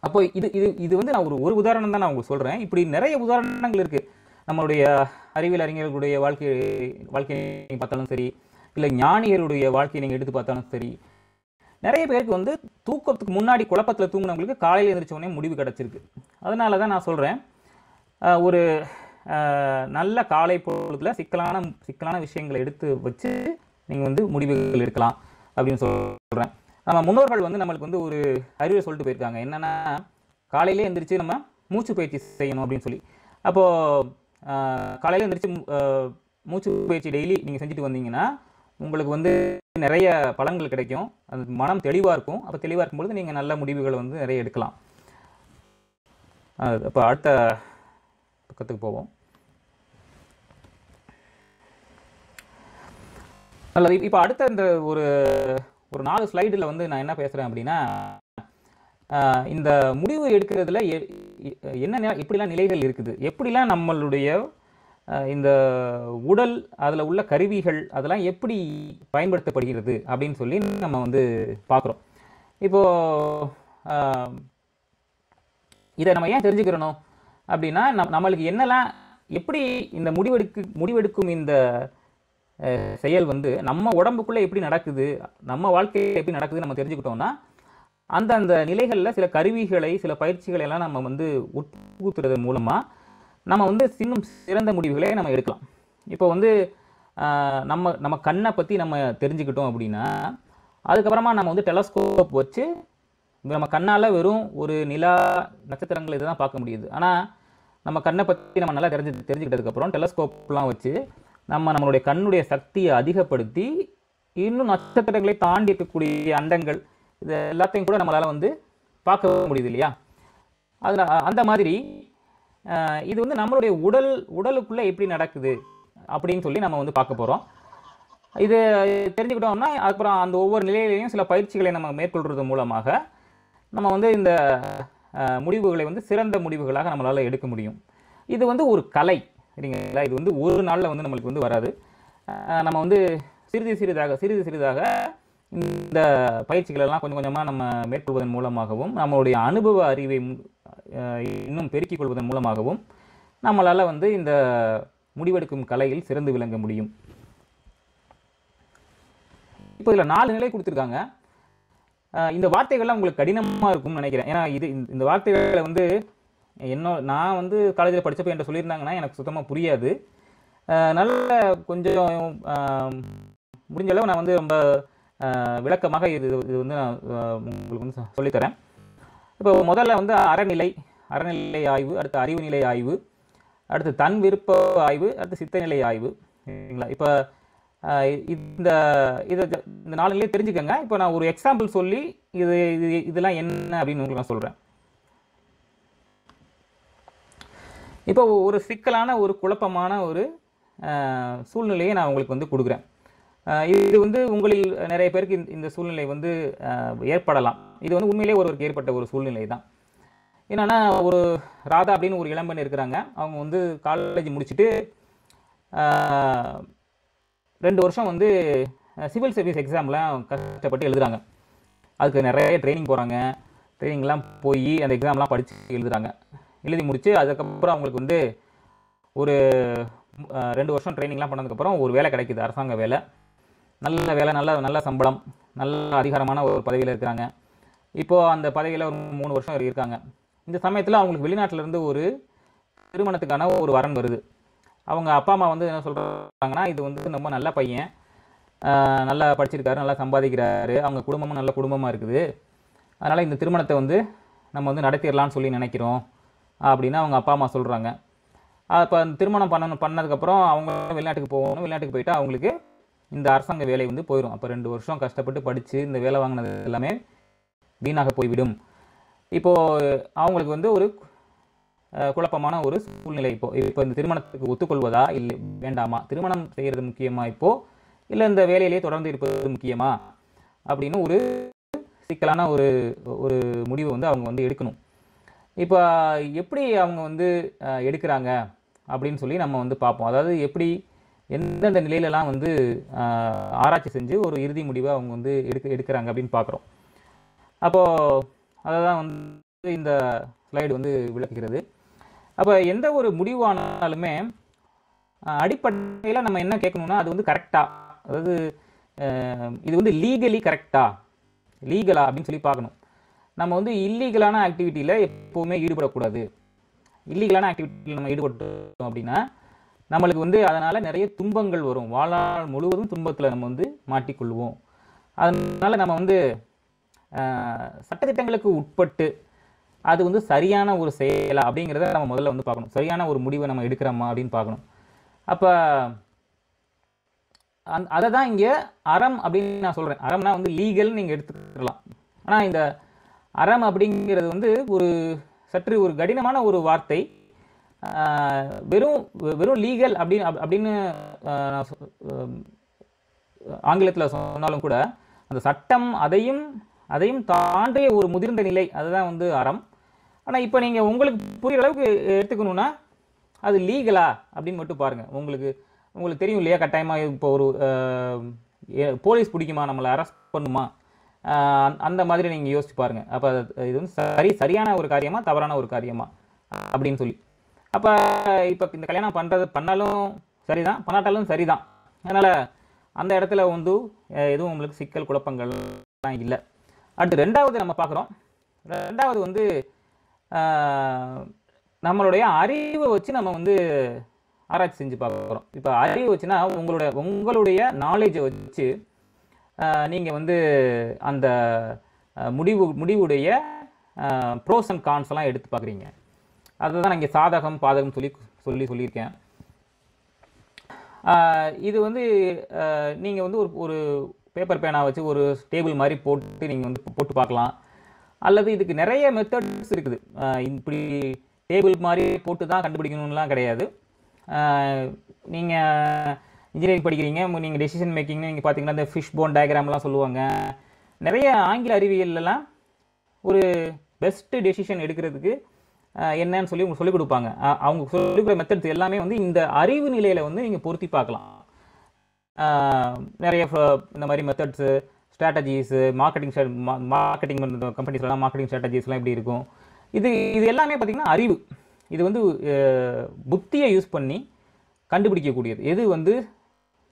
அப்போ இது இது இது வந்து நான் ஒரு ஒரு உதாரணம் தான் நான் உங்களுக்கு சொல்கிறேன் இப்படி நிறைய உதாரணங்கள் இருக்குது நம்மளுடைய அறிவியல் அறிஞர்களுடைய வாழ்க்கை வாழ்க்கையை பார்த்தாலும் சரி இல்லை ஞானியருடைய வாழ்க்கையை நீங்கள் எடுத்து பார்த்தாலும் சரி நிறைய பேருக்கு வந்து தூக்கத்துக்கு முன்னாடி குழப்பத்தில் தூங்கினவங்களுக்கு காலையில் எழுந்திரிச்ச உடனே முடிவு கிடச்சிருக்கு. அதனால தான் நான் சொல்கிறேன் ஒரு நல்ல காலை பொழுதுல சிக்கலான சிக்கலான விஷயங்களை எடுத்து வச்சு நீங்கள் வந்து முடிவுகள் எடுக்கலாம் அப்படின்னு சொல்கிறேன் நம்ம முன்னோர்கள் வந்து நம்மளுக்கு வந்து ஒரு அறிவுரை சொல்லிட்டு போயிருக்காங்க. என்னென்னா காலையிலே எந்திரிச்சு நம்ம மூச்சு பயிற்சி செய்யணும் அப்படின்னு சொல்லி. அப்போது காலையில் எந்திரிச்சு மூச்சு பயிற்சி டெய்லி நீங்கள் செஞ்சுட்டு வந்தீங்கன்னா உங்களுக்கு வந்து நிறைய பலன்கள் கிடைக்கும். அது மனம் தெளிவாக இருக்கும். அப்போ தெளிவாக இருக்கும்பொழுது நீங்கள் நல்ல முடிவுகளை வந்து நிறைய எடுக்கலாம். அப்போ அடுத்த பக்கத்துக்கு போவோம். நல்லது இப்போ அடுத்த இந்த ஒரு ஒரு நாலு ஸ்லைடில் வந்து நான் என்ன பேசுகிறேன் அப்படின்னா இந்த முடிவு எடுக்கிறதுல எ- எ- என்ன இப்படிலாம் எப்படிலாம் நிலைகள் இருக்குது. எப்படிலாம் நம்மளுடைய இந்த உடல் அதில் உள்ள கருவிகள் அதெல்லாம் எப்படி பயன்படுத்தப்படுகிறது அப்படின்னு சொல்லி நம்ம வந்து பார்க்குறோம். இப்போது இதை நம்ம ஏன் தெரிஞ்சுக்கிறணும் அப்படின்னா நம் நம்மளுக்கு என்னெல்லாம் எப்படி இந்த முடிவெடுக்கு முடிவெடுக்கும் இந்த செயல் வந்து நம்ம உடம்புக்குள்ளே எப்படி நடக்குது நம்ம வாழ்க்கை எப்படி நடக்குதுன்னு நம்ம தெரிஞ்சுக்கிட்டோம்னா அந்த அந்த நிலைகளில் சில கருவிகளை சில பயிற்சிகளை எல்லாம் நம்ம வந்து உட்புகுத்துறது மூலமாக நம்ம வந்து இன்னும் சிறந்த முடிவுகளை நம்ம எடுக்கலாம். இப்போ வந்து நம்ம நம்ம கண்ணை பற்றி நம்ம தெரிஞ்சுக்கிட்டோம் அப்படின்னா அதுக்கப்புறமா நம்ம வந்து டெலஸ்கோப் வச்சு நம்ம கண்ணால் வெறும் ஒரு நிலா நட்சத்திரங்கள் இதை தான் பார்க்க முடியுது. ஆனால் நம்ம கண்ணை பற்றி நம்ம நல்லா தெரிஞ்சு தெரிஞ்சுக்கிட்டதுக்கப்புறம் டெலஸ்கோப்லாம் வச்சு நம்ம நம்மளுடைய கண்ணுடைய சக்தியை அதிகப்படுத்தி இன்னும் நட்சத்திரங்களை தாண்டி இருக்கக்கூடிய அண்டங்கள் இது எல்லாத்தையும் கூட நம்மளால் வந்து பார்க்க முடியுது இல்லையா? அதில் அந்த மாதிரி இது வந்து நம்மளுடைய உடல் உடலுக்குள்ளே எப்படி நடக்குது அப்படின்னு சொல்லி நம்ம வந்து பார்க்க போகிறோம் இது தெரிஞ்சுக்கிட்டோம்னா அப்புறம் அந்த ஒவ்வொரு நிலையிலையும் சில பயிற்சிகளை நம்ம மேற்கொள்கிறது மூலமாக நம்ம வந்து இந்த முடிவுகளை வந்து சிறந்த முடிவுகளாக நம்மளால் எடுக்க முடியும். இது வந்து ஒரு கலை சரிங்களா? இது வந்து ஒரு நாளில் வந்து நம்மளுக்கு வந்து வராது. நம்ம வந்து சிறிது சிறிதாக சிறிது சிறிதாக இந்த பயிற்சிகளெல்லாம் கொஞ்சம் கொஞ்சமாக நம்ம மேற்கொள்வதன் மூலமாகவும் நம்மளுடைய அனுபவ அறிவை இன்னும் பெருக்கிக் கொள்வதன் மூலமாகவும் நம்மளால் வந்து இந்த முடிவெடுக்கும் கலையில் சிறந்து விளங்க முடியும். இப்போ இதில் நாலு நிலை கொடுத்துருக்காங்க. இந்த வார்த்தைகள்லாம் உங்களுக்கு கடினமாக இருக்கும்னு நினைக்கிறேன். ஏன்னா இது இந்த- இந்த வார்த்தைகளை வந்து என்ன நான் வந்து காலேஜில் படித்தப்போ என்கிட்ட சொல்லியிருந்தாங்கன்னா எனக்கு சுத்தமாக புரியாது. நல்ல கொஞ்சம் முடிஞ்ச அளவு நான் வந்து ரொம்ப விளக்கமாக இது இது வந்து நான் உங்களுக்கு வந்து சொல்லித்தரேன் இப்போ முதல்ல வந்து அறநிலை அறநிலை ஆய்வு அடுத்து அறிவு நிலை ஆய்வு அடுத்து தன் விருப்ப ஆய்வு அடுத்து சித்தநிலை ஆய்வு சரிங்களா? இப்போ இந்த இதை இந்த நாலுலேயே தெரிஞ்சுக்கோங்க. இப்போ நான் ஒரு எக்ஸாம்பிள் சொல்லி இது இது இதெல்லாம் என்ன அப்படின்னு உங்களுக்கு நான் சொல்கிறேன் இப்போ ஒரு சிக்கலான ஒரு குழப்பமான ஒரு சூழ்நிலையை நான் உங்களுக்கு வந்து கொடுக்குறேன். இது வந்து உங்களில் நிறைய பேருக்கு இந்த- சூழ்நிலை வந்து ஏற்படலாம். இது வந்து உண்மையிலேயே ஒருவருக்கு ஏற்பட்ட ஒரு சூழ்நிலை தான் என்னென்னா ஒரு ராதா அப்படின்னு ஒரு இளம்பெண் இருக்கிறாங்க. அவங்க வந்து காலேஜ் முடிச்சுட்டு ரெண்டு வருஷம் வந்து சிவில் சர்வீஸ் எக்ஸாம்லாம் கஷ்டப்பட்டு எழுதுறாங்க. அதுக்கு நிறைய ட்ரைனிங் போகிறாங்க ட்ரைனிங்லாம் போய் அந்த எக்ஸாம்லாம் படித்து எழுதுகிறாங்க எழுதி முடித்து அதுக்கப்புறம் அவங்களுக்கு வந்து ஒரு ரெண்டு வருஷம் ட்ரைனிங்லாம் பண்ணதுக்கப்புறம் ஒரு வேலை கிடைக்குது அரசாங்க வேலை. நல்ல வேலை நல்ல நல்ல சம்பளம் நல்ல அதிகாரமான ஒரு பதவியில் இருக்கிறாங்க. இப்போது அந்த பதவியில் ஒரு மூணு வருஷம் இருக்காங்க. இந்த சமயத்தில் அவங்களுக்கு வெளிநாட்டிலேருந்து ஒரு திருமணத்துக்கான ஒரு வரன் வருது. அவங்க அப்பா அம்மா வந்து என்ன சொல்கிறாங்கன்னா இது வந்து ரொம்ப நல்ல பையன். நல்லா படிச்சிருக்காரு நல்லா சம்பாதிக்கிறாரு. அவங்க குடும்பமும் நல்ல குடும்பமாக இருக்குது. அதனால் இந்த திருமணத்தை வந்து நம்ம வந்து நடத்திடலான்னு சொல்லி நினைக்கிறோம் அப்படின்னு அவங்க அப்பா அம்மா சொல்கிறாங்க அப்போ அந்த திருமணம் பண்ணணும் பண்ணதுக்கப்புறம் அவங்க வெளிநாட்டுக்கு போகணும் வெளிநாட்டுக்கு போயிட்டு அவங்களுக்கு இந்த அரசாங்க வேலை வந்து போயிடும் அப்போ ரெண்டு வருஷம் கஷ்டப்பட்டு படித்து இந்த வேலை வாங்கினது எல்லாமே வீணாக போய்விடும். இப்போது அவங்களுக்கு வந்து ஒரு குழப்பமான ஒரு சூழ்நிலை இப்போ. இப்போ இந்த திருமணத்துக்கு ஒத்துக்கொள்வதா இல்லை வேண்டாமா? திருமணம் செய்கிறது முக்கியமா இப்போ? இல்லை இந்த வேலையிலேயே தொடர்ந்து இருப்பது முக்கியமா? அப்படின்னு ஒரு சிக்கலான ஒரு ஒரு முடிவை வந்து அவங்க வந்து எடுக்கணும். இப்போ எப்படி அவங்க வந்து எடுக்கிறாங்க? அப்படின்னு சொல்லி நம்ம வந்து பார்ப்போம். அதாவது எப்படி எந்தெந்த நிலையிலலாம் வந்து ஆராய்ச்சி செஞ்சு ஒரு இறுதி முடிவை அவங்க வந்து எடுக்க எடுக்கிறாங்க அப்படின்னு பார்க்குறோம். அப்போது அதை தான் வந்து இந்த ஸ்லைடு வந்து விளக்குகிறது. அப்போ எந்த ஒரு முடிவானாலுமே அடிப்படையில் நம்ம என்ன கேட்கணும்னா அது வந்து கரெக்டாக அதாவது இது வந்து லீகலி கரெக்டாக லீகலா அப்படின்னு சொல்லி பார்க்கணும். நம்ம வந்து இல்லீகலான ஆக்டிவிட்டியில் எப்போவுமே ஈடுபடக்கூடாது. இல்லீகலான ஆக்டிவிட்டியில் நம்ம ஈடுபட்டோம் அப்படின்னா நம்மளுக்கு வந்து அதனால் நிறைய துன்பங்கள் வரும். வாழ்நாள் முழுவதும் துன்பத்தில் நம்ம வந்து மாட்டிக்கொள்வோம். அதனால் நம்ம வந்து சட்டத்திட்டங்களுக்கு உட்பட்டு அது வந்து சரியான ஒரு செயலா அப்படிங்கிறத நம்ம முதல்ல வந்து பார்க்கணும். சரியான ஒரு முடிவை நம்ம எடுக்கிறோமா அப்படின்னு பார்க்கணும். அப்போ அந் அதை தான் இங்கே அறம் அப்படின்னு நான் சொல்கிறேன் அறம்னா வந்து லீகல்னு நீங்கள் எடுத்துக்கலாம். ஆனால் இந்த அறம் அப்படிங்கிறது வந்து ஒரு சற்று ஒரு கடினமான ஒரு வார்த்தை. வெறும் வெறும் லீகல் அப்படின்னு அப்படின்னு நான் ஆங்கிலத்தில் சொன்னாலும் கூட அந்த சட்டம் அதையும் அதையும் தாண்டிய ஒரு முதிர்ந்த நிலை அதுதான் வந்து அறம். ஆனால் இப்போ நீங்கள் உங்களுக்கு புரிகிற அளவுக்கு எடுத்துக்கணும்னா அது லீகலா அப்படின்னு மட்டும் பாருங்கள் உங்களுக்கு உங்களுக்கு தெரியும் இல்லையா கட்டாயமாக இப்போ ஒரு ஏ- போலீஸ் பிடிக்குமா நம்மளை அரெஸ்ட் பண்ணுமா? அந்த- மாதிரி நீங்கள் யோசிச்சு பாருங்கள் அப்போ இது வந்து சரி சரியான ஒரு காரியமாக தவறான ஒரு காரியமா? அப்படின்னு சொல்லி. அப்போ இப்போ இந்த கல்யாணம் பண்ணுறது பண்ணாலும் சரிதான் பண்ணாட்டாலும் சரிதான். அதனால் அந்த இடத்துல வந்து எதுவும் உங்களுக்கு சிக்கல் குழப்பங்கள்லாம் இல்லை. அடுத்து ரெண்டாவது நம்ம பார்க்குறோம். ரெண்டாவது வந்து நம்மளுடைய அறிவை வச்சு நம்ம வந்து ஆராய்ச்சி செஞ்சு பார்க்குறோம். இப்போ அறிவு வச்சுன்னா உங்களுடைய உங்களுடைய நாலேஜை வச்சு நீங்கள் வந்து அந்த முடிவு முடிவுடைய ப்ரோஸ் அண்ட் கான்ஸ் எல்லாம் எடுத்து பார்க்குறீங்க. அதுதான் நான் இங்கே சாதகம் பாதகம் சொல்லி சொல்லி சொல்லியிருக்கேன். இது வந்து நீங்கள் வந்து ஒரு ஒரு பேப்பர் பேனா வச்சு ஒரு டேபிள் மாதிரி போட்டு நீங்கள் வந்து போட்டு பார்க்கலாம். அல்லது இதுக்கு நிறைய மெத்தட்ஸ் இருக்குது. இப்படி டேபிள் மாதிரி போட்டு தான் கண்டுபிடிக்கணும்லாம் கிடையாது. நீங்கள் இன்ஜினியரிங் படிக்கிறீங்க நீங்கள் டெசிஷன் மேக்கிங்னு நீங்கள் பார்த்தீங்கன்னா இந்த ஃபிஷ் போன் டயக்ராம்லாம் சொல்லுவாங்க. நிறைய ஆங்கில அறிவியல்லாம் ஒரு பெஸ்ட்டு டெசிஷன் எடுக்கிறதுக்கு என்னன்னு சொல்லி உங்களுக்கு சொல்லிக் கொடுப்பாங்க. அவங்க சொல்லிக் கொடுக்குற மெத்தட்ஸ் எல்லாமே வந்து இந்த அறிவு நிலையில் வந்து நீங்கள் பொருத்தி பார்க்கலாம். நிறைய இந்த மாதிரி மெத்தட்ஸு ஸ்ட்ராட்டஜிஸு மார்க்கெட்டிங் மார்க்கெட்டிங் பண்ணுற கம்பெனிஸ்லாம் மார்க்கெட்டிங் ஸ்ட்ராட்டஜிஸ்லாம் எப்படி இருக்கும்? இது இது எல்லாமே பார்த்திங்கன்னா அறிவு. இது வந்து புத்தியை யூஸ் பண்ணி கண்டுபிடிக்கக்கூடியது. எது வந்து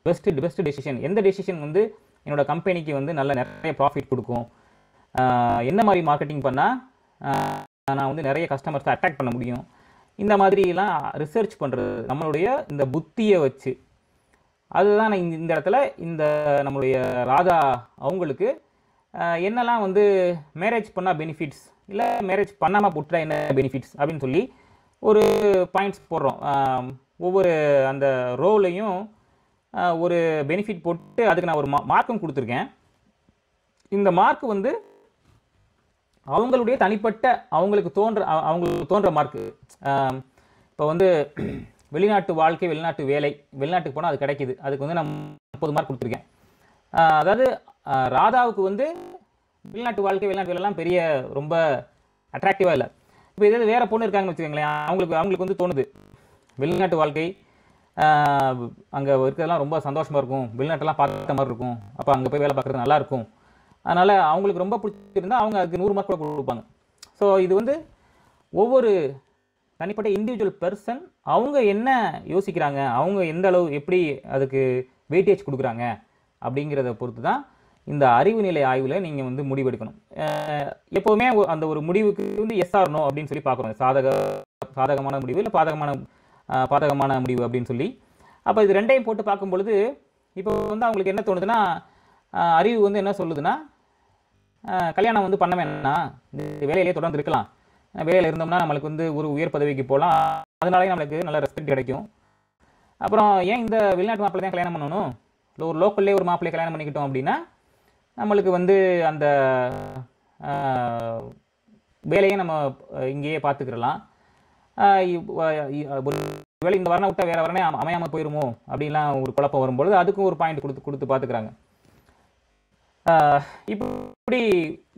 பெஸ்ட்டு பெஸ்ட் டெசிஷன் எந்த டெசிஷன் வந்து என்னோட கம்பெனிக்கு வந்து நல்ல நிறைய ப்ராஃபிட் கொடுக்கும்? என்ன மாதிரி மார்க்கெட்டிங் பண்ணால் நான் வந்து நிறைய கஸ்டமர்ஸை அட்ராக்ட் பண்ண முடியும். இந்த மாதிரிலாம் ரிசர்ச் பண்ணுறது நம்மளுடைய இந்த புத்தியை வச்சு. அதுதான் நான் இந்த இந்த இடத்துல இந்த நம்மளுடைய ராதா அவங்களுக்கு என்னெல்லாம் வந்து மேரேஜ் பண்ணால் பெனிஃபிட்ஸ் இல்லை மேரேஜ் பண்ணாமல் போட்டால் என்ன பெனிஃபிட்ஸ் அப்படின்னு சொல்லி ஒரு பாயிண்ட்ஸ் போடுறோம். ஒவ்வொரு அந்த ரோலையும் ஒரு பெனிஃபிட் போட்டு அதுக்கு நான் ஒரு மா மார்க்கும் கொடுத்துருக்கேன். இந்த மார்க் வந்து அவங்களுடைய தனிப்பட்ட அவங்களுக்கு தோன்ற அவங்களுக்கு தோன்ற மார்க்கு இப்போ வந்து வெளிநாட்டு வாழ்க்கை வெளிநாட்டு வேலை வெளிநாட்டுக்கு போனால் அது கிடைக்கிது. அதுக்கு வந்து நான் முப்பது மார்க் கொடுத்துருக்கேன். அதாவது ராதாவுக்கு வந்து வெளிநாட்டு வாழ்க்கை வெளிநாட்டு வேலைலாம் பெரிய ரொம்ப அட்ராக்டிவாக இல்லை. இப்போ இதே வேறு பொண்ணு இருக்காங்கன்னு வச்சுக்கோங்களேன் அவங்களுக்கு அவங்களுக்கு வந்து தோணுது. வெளிநாட்டு வாழ்க்கை அங்கே இருக்கிறதெல்லாம் ரொம்ப சந்தோஷமாக இருக்கும். வெளிநாட்டெல்லாம் பார்த்த மாதிரி இருக்கும். அப்போ அங்கே போய் வேலை பார்க்குறது நல்லாயிருக்கும் அதனால் அவங்களுக்கு ரொம்ப பிடிச்சிருந்தா அவங்க அதுக்கு நூறு மார்க் கூட கொடுப்பாங்க. ஸோ இது வந்து ஒவ்வொரு தனிப்பட்ட இண்டிவிஜுவல் பர்சன் அவங்க என்ன யோசிக்கிறாங்க? அவங்க எந்த அளவு எப்படி அதுக்கு வெயிட்டேஜ் கொடுக்குறாங்க? அப்படிங்கிறத பொறுத்து தான் இந்த அறிவு நிலை ஆய்வில் நீங்கள் வந்து முடிவெடுக்கணும். எப்போவுமே அந்த ஒரு முடிவுக்கு வந்து எஸ் ஆர்னோ அப்படின்னு சொல்லி பார்க்குறோம் சாதக சாதகமான முடிவு இல்லை பாதகமான பாதகமான முடிவு அப்படின்னு சொல்லி. அப்போ இது ரெண்டையும் போட்டு பார்க்கும் பொழுது இப்போ வந்து அவங்களுக்கு என்ன தோணுதுன்னா அறிவு வந்து என்ன சொல்லுதுன்னா கல்யாணம் வந்து பண்ண வேணாம். இந்த வேலையிலேயே தொடர்ந்து இருக்கலாம். வேலையில் இருந்தோம்னா நம்மளுக்கு வந்து ஒரு உயர் பதவிக்கு போகலாம். அதனாலே நம்மளுக்கு நல்ல ரெஸ்பெக்ட் கிடைக்கும். அப்புறம் ஏன் இந்த வெளிநாட்டு மாப்பிள்ளை தான் கல்யாணம் பண்ணணும்? இல்லை ஒரு லோக்கல்லே ஒரு மாப்பிள்ளையை கல்யாணம் பண்ணிக்கிட்டோம் அப்படின்னா நம்மளுக்கு வந்து அந்த வேலையை நம்ம இங்கேயே பார்த்துக்கிடலாம். ஒரு வேலை இந்த வரனை விட்டால் வேறு வரனே அமையாமல் போயிடுமோ அப்படின்லாம் ஒரு குழப்பம் வரும்பொழுது அதுக்கும் ஒரு பாயிண்ட் கொடுத்து கொடுத்து பார்த்துக்கிறாங்க. இப்படி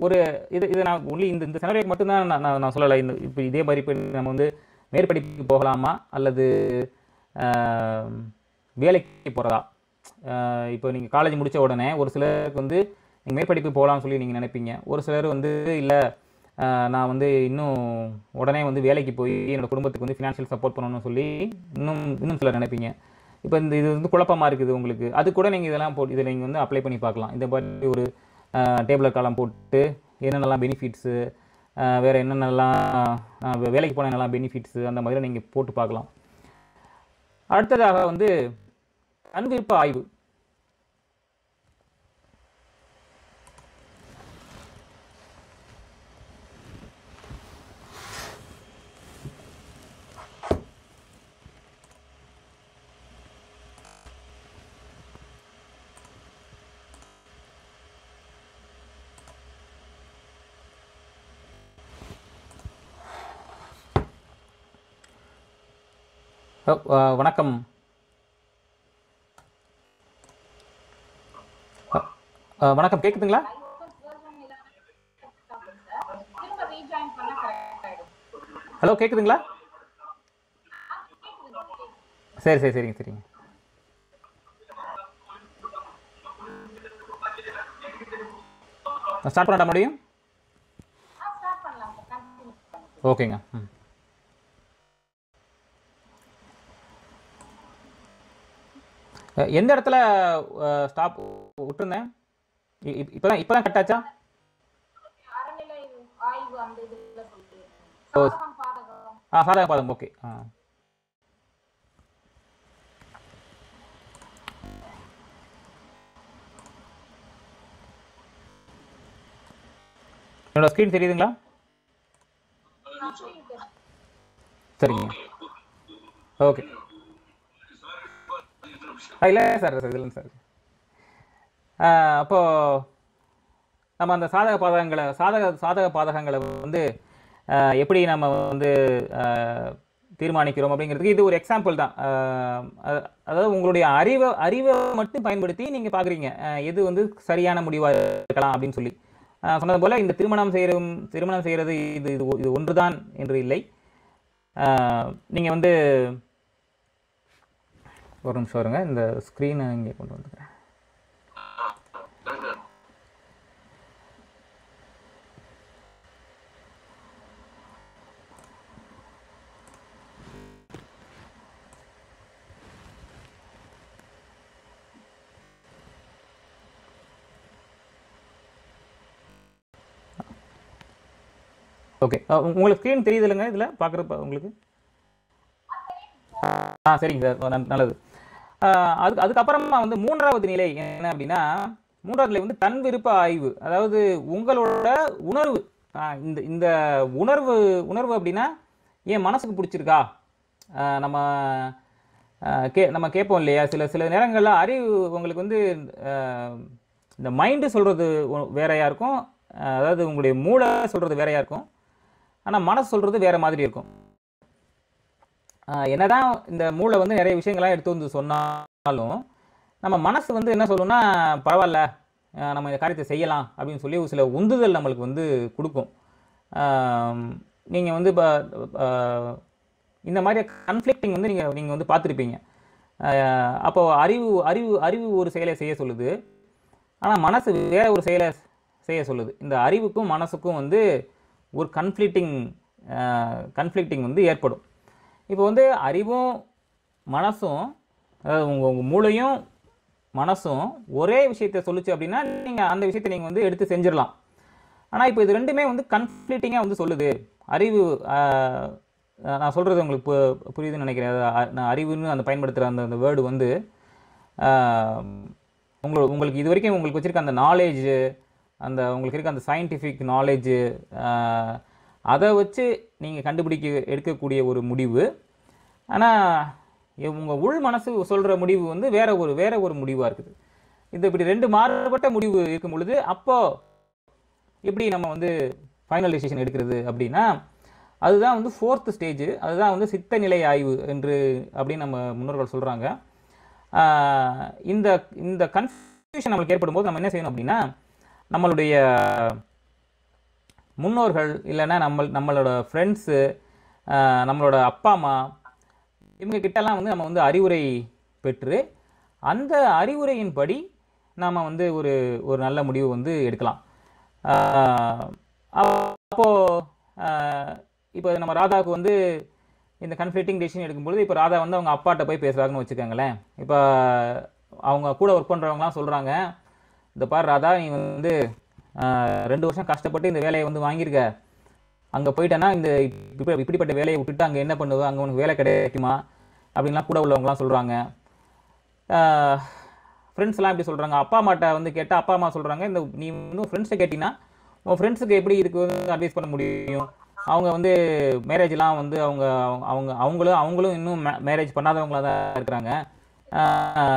ஒரு இது இது நான் ஒன்லி இந்த இந்த செனரியோக்கு மட்டும்தான் நான் நான் நான் சொல்லலை. இந்த இப்போ இதே மாதிரி இப்போ நம்ம வந்து மேற்படிப்புக்கு போகலாமா? அல்லது வேலைக்கு போகிறதா இப்போ நீங்கள் காலேஜ் முடித்த உடனே ஒரு சிலருக்கு வந்து நீங்கள் மேற்படிப்பு போகலாம்னு சொல்லி நீங்கள் நினைப்பீங்க. ஒரு சிலர் வந்து இல்லை நான் வந்து இன்னும் உடனே வந்து வேலைக்கு போய் என்னோடய குடும்பத்துக்கு வந்து ஃபினான்ஷியல் சப்போர்ட் பண்ணணும்னு சொல்லி இன்னும் இன்னும் சிலர் நினைப்பீங்க. இப்போ இந்த இது வந்து குழப்பமாக இருக்குது உங்களுக்கு. அது கூட நீங்கள் இதெல்லாம் போட்டு இதில் நீங்கள் வந்து அப்ளை பண்ணி பார்க்கலாம். இந்த மாதிரி ஒரு டேபிளர் காலம் போட்டு என்னென்னலாம் பெனிஃபிட்ஸு வேறு என்னென்னலாம் வேலைக்கு போன என்னெல்லாம் பெனிஃபிட்ஸு அந்த மாதிரி நீங்கள் போட்டு பார்க்கலாம். அடுத்ததாக வந்து அன்பிற்ப ஆய்வு. வணக்கம். வணக்கம் கேக்குதுங்களா? பண்ணா ஹலோ கேக்குதுங்களா? சரி சரி சரிங்க சரிங்க. ஸ்டார்ட் பண்ணட்டா முடியும்? ஓகேங்க ம். எந்த இடத்துல ஸ்டாப் விட்டுருந்தேன்? இப்போ தான் இப்போ கட் ஆச்சா? ஓ. ஆ சாதக பாதம் ஓகே ஆ. என்னோட ஸ்க்ரீன் தெரியுதுங்களா? சரிங்க. ஓகே இல்லை சார் சார் இல்லைங்க சார். அப்போது நம்ம அந்த சாதக பாதகங்களை சாதக சாதக பாதகங்களை வந்து எப்படி நம்ம வந்து தீர்மானிக்கிறோம் அப்படிங்கிறதுக்கு இது ஒரு எக்ஸாம்பிள் தான். அதாவது உங்களுடைய அறிவை அறிவை மட்டும் பயன்படுத்தி நீங்கள் பார்க்குறீங்க எது வந்து சரியான முடிவாக இருக்கலாம் அப்படின்னு சொல்லி. சொன்னது போல் இந்த திருமணம் செய்யறதும் திருமணம் செய்கிறது இது இது இது ஒன்று தான் என்று இல்லை. நீங்கள் வந்து ஒரு நிமிஷம் வருங்க. இந்த ஸ்க்ரீனை இங்கே கொண்டு வந்துக்கிறேன். ஓகே உங்களுக்கு ஸ்க்ரீன் தெரியுது இல்லைங்க இதில்? பார்க்குறப்ப உங்களுக்கு? ஆ சரிங்க சார். நல்லது. அதுக்கு அதுக்கப்புறமா வந்து மூன்றாவது நிலை என்ன அப்படின்னா மூன்றாவது நிலை வந்து தன் விருப்ப ஆய்வு. அதாவது உங்களோட உணர்வு. இந்த இந்த உணர்வு உணர்வு அப்படின்னா ஏன் மனசுக்கு பிடிச்சிருக்கா? நம்ம கே நம்ம கேட்போம் இல்லையா? சில சில நேரங்களில் அறிவு உங்களுக்கு வந்து இந்த மைண்டு சொல்கிறது வேறையாக இருக்கும். அதாவது உங்களுடைய மூளை சொல்கிறது வேறையாக இருக்கும். ஆனால் மனசு சொல்கிறது வேறு மாதிரி இருக்கும். என்னதான் இந்த மூளை வந்து நிறைய விஷயங்கள்லாம் எடுத்து வந்து சொன்னாலும் நம்ம மனசு வந்து என்ன சொல்லணும்னா பரவாயில்ல நம்ம இந்த காரியத்தை செய்யலாம் அப்படின்னு சொல்லி ஒரு சில உந்துதல் நம்மளுக்கு வந்து கொடுக்கும். நீங்கள் வந்து இப்போ இந்த மாதிரி கன்ஃப்ளிக்டிங் வந்து நீங்கள் நீங்கள் வந்து பார்த்துருப்பீங்க. அப்போது அறிவு அறிவு அறிவு ஒரு செயலை செய்ய சொல்லுது. ஆனால் மனசு வேறு ஒரு செயலை செய்ய சொல்லுது. இந்த அறிவுக்கும் மனசுக்கும் வந்து ஒரு கன்ஃப்ளிக்டிங் கன்ஃப்ளிக்டிங் வந்து ஏற்படும். இப்போ வந்து அறிவும் மனசும் அதாவது உங்கள் உங்கள் மூளையும் மனசும் ஒரே விஷயத்தை சொல்லுச்சு அப்படின்னா நீங்கள் அந்த விஷயத்தை நீங்கள் வந்து எடுத்து செஞ்சிடலாம். ஆனால் இப்போ இது ரெண்டுமே வந்து கன்ஃப்ளிக்டிங்காக வந்து சொல்லுது. அறிவு நான் சொல்கிறது உங்களுக்கு பு- புரியுதுன்னு நினைக்கிறேன். அது நான் அறிவுன்னு அந்த பயன்படுத்துகிற அந்த அந்த வேர்டு வந்து உங்களுக்கு உங்களுக்கு இது வரைக்கும் உங்களுக்கு வச்சுருக்க அந்த நாலேஜு அந்த உங்களுக்கு இருக்க அந்த சயின்டிஃபிக் நாலேஜு அதை வச்சு நீங்கள் கண்டுபிடிக்க எடுக்கக்கூடிய ஒரு முடிவு. ஆனால் உங்கள் உள் மனசு சொல்கிற முடிவு வந்து வேற ஒரு வேற ஒரு முடிவாக இருக்குது. இது இப்படி ரெண்டு மாறுபட்ட முடிவு இருக்கும் பொழுது அப்போது எப்படி நம்ம வந்து ஃபைனல் டிசிஷன் எடுக்கிறது அப்படின்னா அதுதான் வந்து ஃபோர்த்து ஸ்டேஜ் அதுதான் வந்து சித்த நிலை ஆய்வு என்று அப்படின்னு நம்ம முன்னோர்கள் சொல்கிறாங்க இந்த இந்த கன்ஃபியூஷன் நம்மளுக்கு ஏற்படும் போது நம்ம என்ன செய்யணும் அப்படின்னா நம்மளுடைய முன்னோர்கள் இல்லைன்னா நம்ம நம்மளோட ஃப்ரெண்ட்ஸு நம்மளோட அப்பா அம்மா இவங்க கிட்டலாம் வந்து நம்ம வந்து அறிவுரை பெற்று அந்த அறிவுரையின்படி நாம் வந்து ஒரு ஒரு நல்ல முடிவு வந்து எடுக்கலாம். அப்போது இப்போ நம்ம ராதாவுக்கு வந்து இந்த கன்ஃப்ளிக்டிங் டெசிஷன் எடுக்கும்பொழுது இப்போ ராதா வந்து அவங்க அப்பாட்ட போய் பேசுகிறாங்கன்னு வச்சுக்கோங்களேன். இப்போ அவங்க கூட ஒர்க் பண்ணுறவங்களாம் சொல்கிறாங்க இந்த பார் ராதா நீ வந்து ரெண்டு வருஷம் கஷ்டப்பட்டு இந்த வேலையை வந்து வாங்கியிருக்க. அங்கே போயிட்டேன்னா இந்த இப்படி இப்படிப்பட்ட வேலையை விட்டுட்டு அங்கே என்ன பண்ணுவோம் அங்கே உனக்கு வேலை கிடைக்குமா? அப்படின்லாம் கூட உள்ளவங்களாம் சொல்கிறாங்க ஃப்ரெண்ட்ஸ்லாம் எப்படி சொல்கிறாங்க அப்பா அம்மாட்ட வந்து கேட்டால் அப்பா அம்மா சொல்கிறாங்க இந்த நீ வந்து ஃப்ரெண்ட்ஸை கேட்டிங்கன்னா உன் ஃப்ரெண்ட்ஸுக்கு எப்படி இதுக்கு வந்து அட்வைஸ் பண்ண முடியும்? அவங்க வந்து மேரேஜ்லாம் வந்து அவங்க அவங்க அவங்களும் அவங்களும் இன்னும் மே மேரேஜ் பண்ணாதவங்களா தான் இருக்கிறாங்க.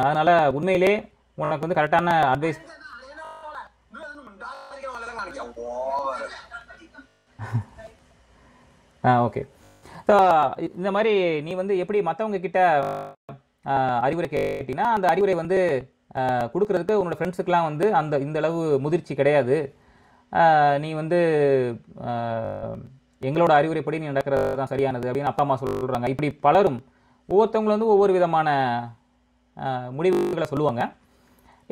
அதனால் உண்மையிலே உனக்கு வந்து கரெக்டான அட்வைஸ் ஓகே ஸோ இந்த மாதிரி நீ வந்து எப்படி மற்றவங்க கிட்ட அறிவுரை கேட்டினா அந்த அறிவுரை வந்து கொடுக்குறதுக்கு உன்னோட ஃப்ரெண்ட்ஸுக்கெலாம் வந்து அந்த இந்த அளவு முதிர்ச்சி கிடையாது. நீ வந்து எங்களோட அறிவுரைப்படி நீ நடக்கிறது தான் சரியானது அப்படின்னு அப்பா அம்மா சொல்கிறாங்க இப்படி பலரும் ஒவ்வொருத்தவங்களும் வந்து ஒவ்வொரு விதமான முடிவுகளை சொல்லுவாங்க.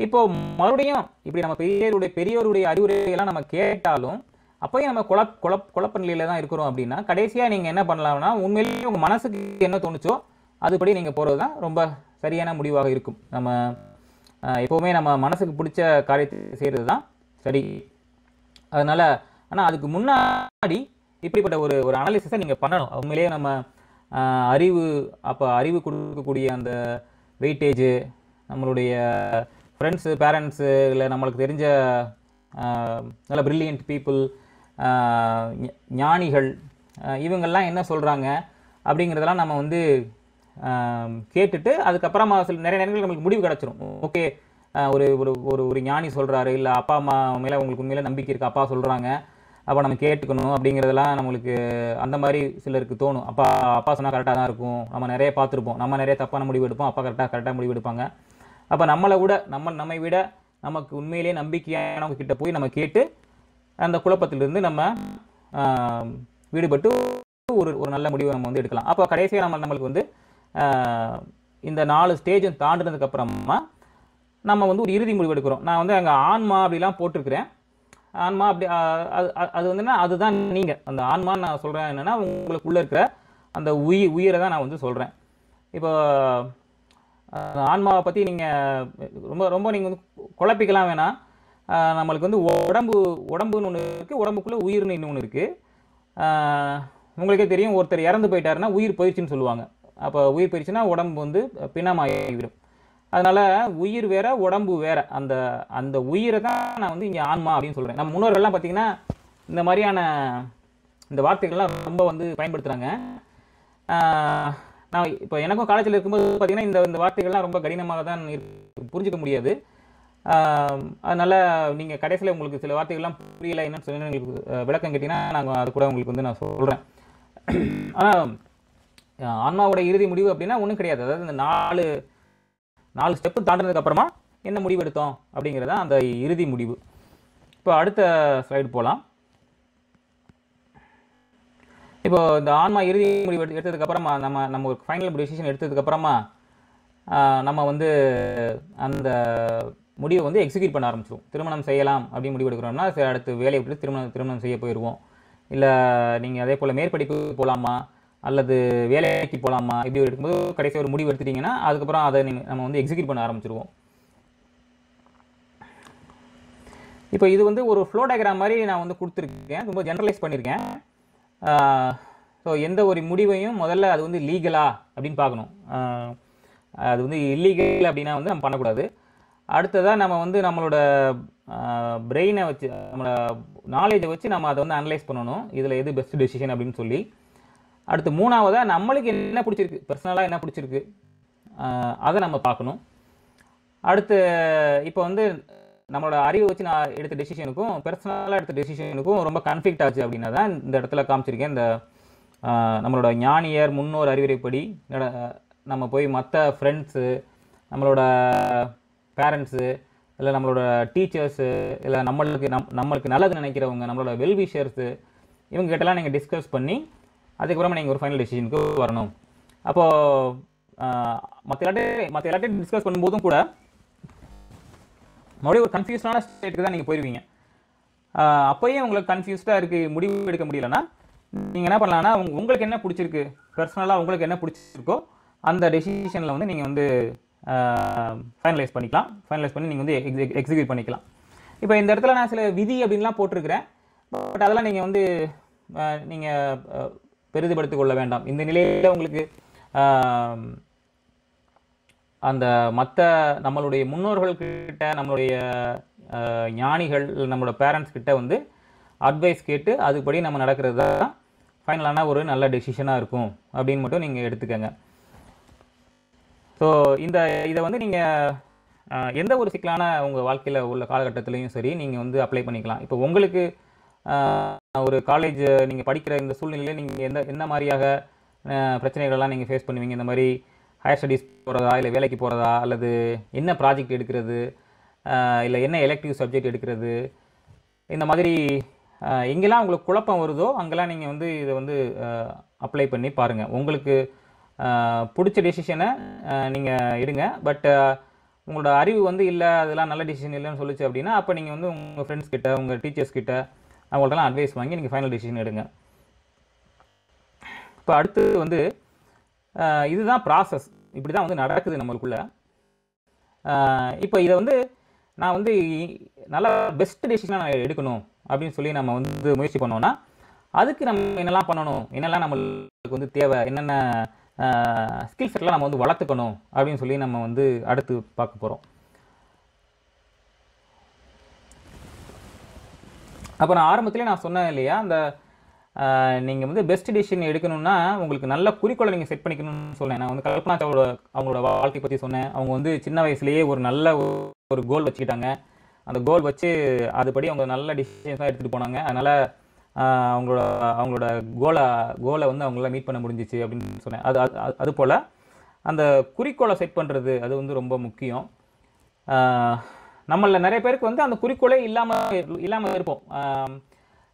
இப்போது மறுபடியும் இப்படி நம்ம பெரியவருடைய பெரியவருடைய அறிவுரையெல்லாம் நம்ம கேட்டாலும் அப்போயும் நம்ம குழப் குழப் குழப்ப நிலையில தான் இருக்கிறோம் அப்படின்னா கடைசியாக நீங்கள் என்ன பண்ணலாம்னா உண்மையிலேயே உங்கள் மனசுக்கு என்ன தோணுச்சோ அதுபடி நீங்கள் போகிறது தான் ரொம்ப சரியான முடிவாக இருக்கும். நம்ம எப்போவுமே நம்ம மனசுக்கு பிடிச்ச காரியத்தை செய்கிறது தான் சரி. அதனால் ஆனால் அதுக்கு முன்னாடி இப்படிப்பட்ட ஒரு ஒரு அனாலிசிஸை நீங்கள் பண்ணணும். உண்மையிலேயே நம்ம அறிவு அப்போ அறிவு கொடுக்கக்கூடிய அந்த வெயிட்டேஜு நம்மளுடைய ஃப்ரெண்ட்ஸு பேரண்ட்ஸு இல்லை நம்மளுக்கு தெரிஞ்ச நல்ல ப்ரில்லியன்ட் பீப்புள் ஞானிகள் இவங்கெல்லாம் என்ன சொல்கிறாங்க அப்படிங்கிறதெல்லாம் நம்ம வந்து கேட்டுட்டு அதுக்கப்புறமா சில நிறைய நேரங்கள் நம்மளுக்கு முடிவு கிடச்சிரும். ஓகே ஒரு ஒரு ஒரு ஒரு ஞானி சொல்கிறாரு இல்லை அப்பா அம்மா மேலே உங்களுக்கு உண்மையில நம்பிக்கை இருக்குது அப்பா சொல்கிறாங்க அப்போ நம்ம கேட்டுக்கணும் அப்படிங்கிறதெல்லாம் நம்மளுக்கு அந்த மாதிரி சிலருக்கு தோணும். அப்பா அப்பா சொன்னால் கரெக்டாக தான் இருக்கும். நம்ம நிறைய பார்த்துருப்போம். நம்ம நிறைய தப்பான முடிவு எடுப்போம். அப்பா கரெக்டாக கரெக்டாக முடிவு எடுப்பாங்க. அப்போ நம்மளை விட நம்ம நம்மை விட நமக்கு உண்மையிலேயே நம்பிக்கையானவங்க கிட்ட போய் நம்ம கேட்டு அந்த குழப்பத்திலிருந்து நம்ம ஈடுபட்டு விடுபட்டு ஒரு ஒரு நல்ல முடிவை நம்ம வந்து எடுக்கலாம். அப்போ கடைசியாக நம்ம நம்மளுக்கு வந்து இந்த நாலு ஸ்டேஜும் தாண்டினதுக்கப்புறமா நம்ம வந்து ஒரு இறுதி முடிவு எடுக்கிறோம். நான் வந்து அங்கே ஆன்மா அப்படிலாம் போட்டிருக்கிறேன். ஆன்மா அப்படி அது அது- அது வந்துன்னா அதுதான் நீங்கள் அந்த ஆன்மான்னு நான் சொல்கிறேன் என்னென்னா உங்களுக்குள்ளே இருக்கிற அந்த உயிர் உயிரை தான் நான் வந்து சொல்கிறேன் இப்போ ஆன்மாவை பற்றி நீங்கள் ரொம்ப ரொம்ப நீங்கள் வந்து குழப்பிக்கலாம் வேணாம். நம்மளுக்கு வந்து உடம்பு உடம்புன்னு ஒன்று இருக்குது உடம்புக்குள்ளே உயிர்னு இன்னொன்று இருக்குது உங்களுக்கே தெரியும் ஒருத்தர் இறந்து போயிட்டாருன்னா உயிர் போயிடுச்சுன்னு சொல்லுவாங்க. அப்போ உயிர் போயிடுச்சுன்னா உடம்பு வந்து பிணமாகிவிடும். அதனால் உயிர் வேற உடம்பு வேற. அந்த அந்த உயிரை தான் நான் வந்து இங்கே ஆன்மா அப்படின்னு சொல்கிறேன் நம்ம முன்னோர்கள்லாம் பார்த்திங்கன்னா இந்த மாதிரியான இந்த வார்த்தைகள்லாம் ரொம்ப வந்து பயன்படுத்துகிறாங்க நான் இப்போ எனக்கும் காலேஜில் இருக்கும்போது பார்த்தீங்கன்னா இந்த இந்த வார்த்தைகள்லாம் ரொம்ப கடினமாக தான் புரிஞ்சிக்க புரிஞ்சுக்க முடியாது. அதனால் நீங்கள் கடைசியில் உங்களுக்கு சில வார்த்தைகள்லாம் புரியல என்னன்னு சொல்லி உங்களுக்கு விளக்கம் கேட்டிங்கன்னா நாங்கள் அது கூட உங்களுக்கு வந்து நான் சொல்கிறேன் ஆனால் ஆன்மாவோட இறுதி முடிவு அப்படின்னா ஒன்றும் கிடையாது. அதாவது இந்த நாலு நாலு ஸ்டெப்பு தாண்டினதுக்கப்புறமா என்ன முடிவு எடுத்தோம் அப்படிங்கிறது தான் அந்த இறுதி முடிவு. இப்போ அடுத்த ஸ்லைடு போகலாம் இப்போ இந்த ஆன்மா இறுதி முடிவு எடு எடுத்ததுக்கப்புறமா நம்ம நம்ம ஒரு ஃபைனல் டிசிஷன் எடுத்ததுக்கப்புறமா நம்ம வந்து அந்த முடிவை வந்து எக்ஸிக்யூட் பண்ண ஆரம்பிச்சிடும் திருமணம் செய்யலாம் அப்படின்னு முடிவு எடுக்கிறோம்னா சரி அடுத்து வேலையை விட்டு திருமணம் திருமணம் செய்ய போயிடுவோம் இல்லை நீங்கள் அதே போல் மேற்படிப்பு போகலாமா அல்லது வேலைக்கு போகலாமா இப்படி எடுக்கும்போது கடைசி ஒரு முடிவு எடுத்துட்டிங்கன்னா அதுக்கப்புறம் அதை நீங்க நம்ம வந்து எக்ஸிக்யூட் பண்ண ஆரம்பிச்சிருவோம். இப்போ இது வந்து ஒரு ஃப்ளோ டயக்ராம் மாதிரி நான் வந்து கொடுத்துருக்கேன். ரொம்ப ஜென்ரலைஸ் பண்ணியிருக்கேன் ஸோ எந்த ஒரு முடிவையும் முதல்ல அது வந்து லீகலா அப்படின்னு பார்க்கணும். அது வந்து இல்லீகல் அப்படின்னா வந்து நம்ம பண்ணக்கூடாது. அடுத்ததாக நம்ம வந்து நம்மளோட பிரெயினை வச்சு நம்மளோட நாலேஜை வச்சு நம்ம அதை வந்து அனலைஸ் பண்ணணும். இதில் எது பெஸ்ட் டெசிஷன் அப்படின்னு சொல்லி. அடுத்து மூணாவதாக நம்மளுக்கு என்ன பிடிச்சிருக்கு? பர்சனலாக என்ன பிடிச்சிருக்கு? அதை நம்ம பார்க்கணும். அடுத்து இப்போ வந்து நம்மளோட அறிவை வச்சு நான் எடுத்த டெசிஷனுக்கும் பர்சனலாக எடுத்த டெசிஷனுக்கும் ரொம்ப கன்ஃப்ளிக்ட் ஆச்சு அப்படின்னா தான் இந்த இடத்துல காமிச்சிருக்கேன். இந்த நம்மளோட ஞானியர் முன்னோர் அறிவுரைப்படி நம்ம போய் மற்ற ஃப்ரெண்ட்ஸு நம்மளோட பேரண்ட்ஸு இல்லை நம்மளோட டீச்சர்ஸு இல்லை நம்மளுக்கு நம் நம்மளுக்கு நல்லது நினைக்கிறவங்க நம்மளோட வெல்விஷர்ஸு இவங்க கிட்டலாம் நீங்கள் டிஸ்கஸ் பண்ணி அதுக்கப்புறமா நீங்கள் ஒரு ஃபைனல் டெசிஷனுக்கு வரணும். அப்போது மற்ற எல்லாட்டையும் மற்ற எல்லாட்டையும் டிஸ்கஸ் பண்ணும்போதும் கூட மறுபடியும் ஒரு கன்ஃபியூஸ்டான ஸ்டேட்டுக்கு தான் நீங்கள் போயிடுவீங்க அப்போயே உங்களுக்கு கன்ஃபியூஸ்டாக இருக்குது முடிவு எடுக்க முடியலன்னா நீங்கள் என்ன பண்ணலாம்னா உங்களுக்கு என்ன பிடிச்சிருக்கு? பர்சனலாக உங்களுக்கு என்ன பிடிச்சிருக்கோ அந்த டெசிஷனில் வந்து நீங்கள் வந்து ஃபைனலைஸ் பண்ணிக்கலாம். ஃபைனலைஸ் பண்ணி நீங்கள் வந்து எக்ஸிக்யூட் பண்ணிக்கலாம். இப்போ இந்த இடத்துல நான் சில விதி அப்படின்லாம் போட்டிருக்கிறேன். பட் அதெல்லாம் நீங்கள் வந்து நீங்கள் பெரிதுபடுத்திக் கொள்ள வேண்டாம். இந்த நிலையில் உங்களுக்கு அந்த மற்ற நம்மளுடைய முன்னோர்கள்கிட்ட நம்மளுடைய ஞானிகள் நம்மளோட பேரண்ட்ஸ் கிட்ட வந்து அட்வைஸ் கேட்டு அதுபடி நம்ம நடக்கிறது தான் ஃபைனலான ஒரு நல்ல டெசிஷனாக இருக்கும். அப்படின்னு மட்டும் நீங்கள் எடுத்துக்கோங்க. ஸோ இந்த இதை வந்து நீங்கள் எந்த ஒரு சிக்கலான உங்கள் வாழ்க்கையில் உள்ள காலகட்டத்திலையும் சரி நீங்கள் வந்து அப்ளை பண்ணிக்கலாம். இப்போ உங்களுக்கு ஒரு காலேஜ் நீங்கள் படிக்கிற இந்த சூழ்நிலையில் நீங்கள் எந்த என்ன மாதிரியாக பிரச்சனைகளெல்லாம் நீங்கள் ஃபேஸ் பண்ணுவீங்க? இந்த மாதிரி ஹையர் ஸ்டடீஸ் போகிறதா இல்லை வேலைக்கு போகிறதா அல்லது என்ன ப்ராஜெக்ட் எடுக்கிறது இல்லை என்ன எலெக்டிவ் சப்ஜெக்ட் எடுக்கிறது இந்த மாதிரி எங்கெல்லாம் உங்களுக்கு குழப்பம் வருதோ அங்கெல்லாம் நீங்கள் வந்து இதை வந்து அப்ளை பண்ணி பாருங்கள் உங்களுக்கு பிடிச்ச டெசிஷனை நீங்கள் எடுங்க. பட் உங்களோட அறிவு வந்து இல்லை அதெல்லாம் நல்ல டெசிஷன் இல்லைன்னு சொல்லுச்சு அப்படின்னா அப்போ நீங்கள் வந்து உங்கள் ஃப்ரெண்ட்ஸ் கிட்ட உங்கள் டீச்சர்ஸ் கிட்ட அவங்கள்ட்டலாம் அட்வைஸ் வாங்கி நீங்கள் ஃபைனல் டெசிஷன் எடுங்க. இப்போ அடுத்து வந்து இதுதான் ப்ராசஸ் இப்படி தான் வந்து நடக்குது நம்மளுக்குள்ளே. இப்போ இதை வந்து நான் வந்து நல்ல நல்லா பெஸ்ட் டெசிஷனாக நான் எடுக்கணும் அப்படின்னு சொல்லி நம்ம வந்து முயற்சி பண்ணோன்னா அதுக்கு நம்ம என்னெல்லாம் பண்ணணும்? என்னெல்லாம் நம்மளுக்கு வந்து தேவை? என்னென்ன ஸ்கில் செட்லாம் நம்ம வந்து வளர்த்துக்கணும் அப்படின்னு சொல்லி நம்ம வந்து அடுத்து பார்க்க போகிறோம் அப்போ நான் ஆரம்பத்திலே நான் சொன்னேன் இல்லையா அந்த நீங்கள் வந்து பெஸ்ட் டிசிஷன் எடுக்கணும்னா உங்களுக்கு நல்ல குறிக்கோளை நீங்கள் செட் பண்ணிக்கணும்னு சொன்னேன். நான் வந்து கல்பனா சாவோட அவங்களோட வாழ்க்கை பற்றி சொன்னேன். அவங்க வந்து சின்ன வயசுலேயே ஒரு நல்ல ஒரு- கோல் வச்சுக்கிட்டாங்க. அந்த கோல் வச்சு அதுபடி அவங்க நல்ல டிசிஷன்ஸாக எடுத்துகிட்டு போனாங்க. அதனால் அவங்களோட அவங்களோட கோலை கோலை வந்து அவங்களாம் மீட் பண்ண முடிஞ்சிச்சு அப்படின்னு சொன்னேன். அது அது- அது போல் அந்த குறிக்கோளை செட் பண்ணுறது அது வந்து ரொம்ப முக்கியம். நம்மளில் நிறைய பேருக்கு வந்து அந்த குறிக்கோளே இல்லாமல் இல்லாமல் இருப்போம்.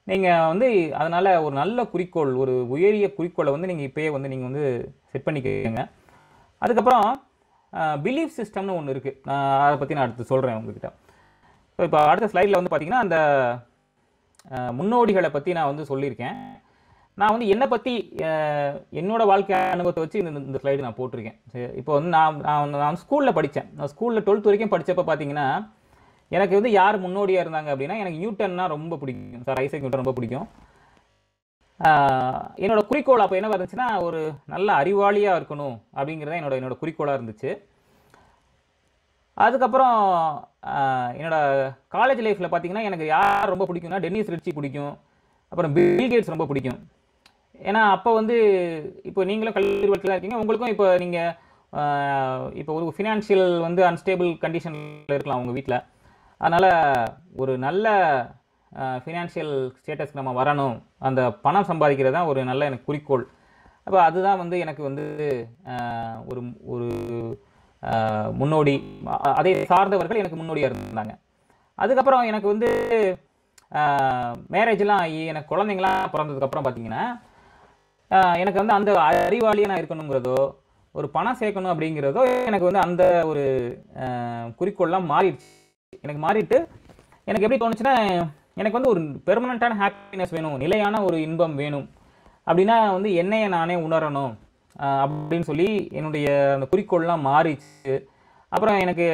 நீங்கள் வந்து அதனால் ஒரு நல்ல குறிக்கோள் ஒரு உயரிய குறிக்கோளை வந்து நீங்கள் இப்போயே வந்து நீங்கள் வந்து செட் பண்ணிக்கோங்க. அதுக்கப்புறம் பிலீஃப் சிஸ்டம்னு ஒன்று இருக்குது அதை பற்றி நான் அடுத்து சொல்கிறேன் உங்ககிட்ட. இப்போ இப்போ அடுத்த ஸ்லைடில் வந்து பார்த்திங்கன்னா அந்த முன்னோடிகளை பற்றி நான் வந்து சொல்லியிருக்கேன். நான் வந்து என்னை பற்றி என்னோட வாழ்க்கை அனுபவத்தை வச்சு இந்த இந்த ஸ்லைடு நான் போட்டிருக்கேன். சரி, இப்போ வந்து நான் நான் நான் ஸ்கூலில் படித்தேன். நான் ஸ்கூலில் டுவெல்த் வரைக்கும் படித்தப்போ பார்த்தீங்கன்னா எனக்கு வந்து யார் முன்னோடியாக இருந்தாங்க அப்படின்னா எனக்கு நியூட்டன்னா ரொம்ப பிடிக்கும். சார் ஐசக் நியூட்டன் ரொம்ப பிடிக்கும். என்னோடய குறிக்கோள் அப்போ என்ன இருந்துச்சுன்னா ஒரு நல்ல அறிவாளியாக இருக்கணும் அப்படிங்கிறது என்னோட என்னோட குறிக்கோளாக இருந்துச்சு. அதுக்கப்புறம் என்னோடய காலேஜ் லைஃப்பில் பார்த்தீங்கன்னா எனக்கு யார் ரொம்ப பிடிக்கும்னா டென்னிஸ் ரிட்சி பிடிக்கும். அப்புறம் பில் கேட்ஸ் ரொம்ப பிடிக்கும். ஏன்னா அப்போ வந்து இப்போ நீங்களும் கல்லூரி வாழ்க்கையில் இருக்கீங்க உங்களுக்கும் இப்போ நீங்கள் இப்போ ஒரு ஃபினான்ஷியல் வந்து அன்ஸ்டேபிள் கண்டிஷனில் இருக்கலாம் உங்கள் வீட்டில் அதனால் ஒரு நல்ல ஃபினான்ஷியல் ஸ்டேட்டஸ்க்கு நம்ம வரணும். அந்த பணம் சம்பாதிக்கிறது தான் ஒரு நல்ல எனக்கு குறிக்கோள். அப்போ அதுதான் வந்து எனக்கு வந்து ஒரு ஒரு முன்னோடி அதை சார்ந்தவர்கள் எனக்கு முன்னோடியாக இருந்தாங்க. அதுக்கப்புறம் எனக்கு வந்து மேரேஜ்லாம் ஆகி எனக்கு குழந்தைங்களாம் பிறந்ததுக்கப்புறம் பார்த்தீங்கன்னா எனக்கு வந்து அந்த அறிவாளியாக நான் இருக்கணுங்கிறதோ ஒரு பணம் சேர்க்கணும் அப்படிங்கிறதோ எனக்கு வந்து அந்த ஒரு குறிக்கோள்லாம் மாறிடுச்சு. எனக்கு மாறிட்டு எனக்கு எப்படி தோணுச்சுன்னா எனக்கு வந்து ஒரு பெர்மனண்ட்டான ஹாப்பினஸ் வேணும் நிலையான ஒரு இன்பம் வேணும் அப்படின்னா வந்து என்னையை நானே உணரணும். அப்படின்னு சொல்லி என்னுடைய அந்த குறிக்கோள்லாம் மாறிச்சு அப்புறம் எனக்கு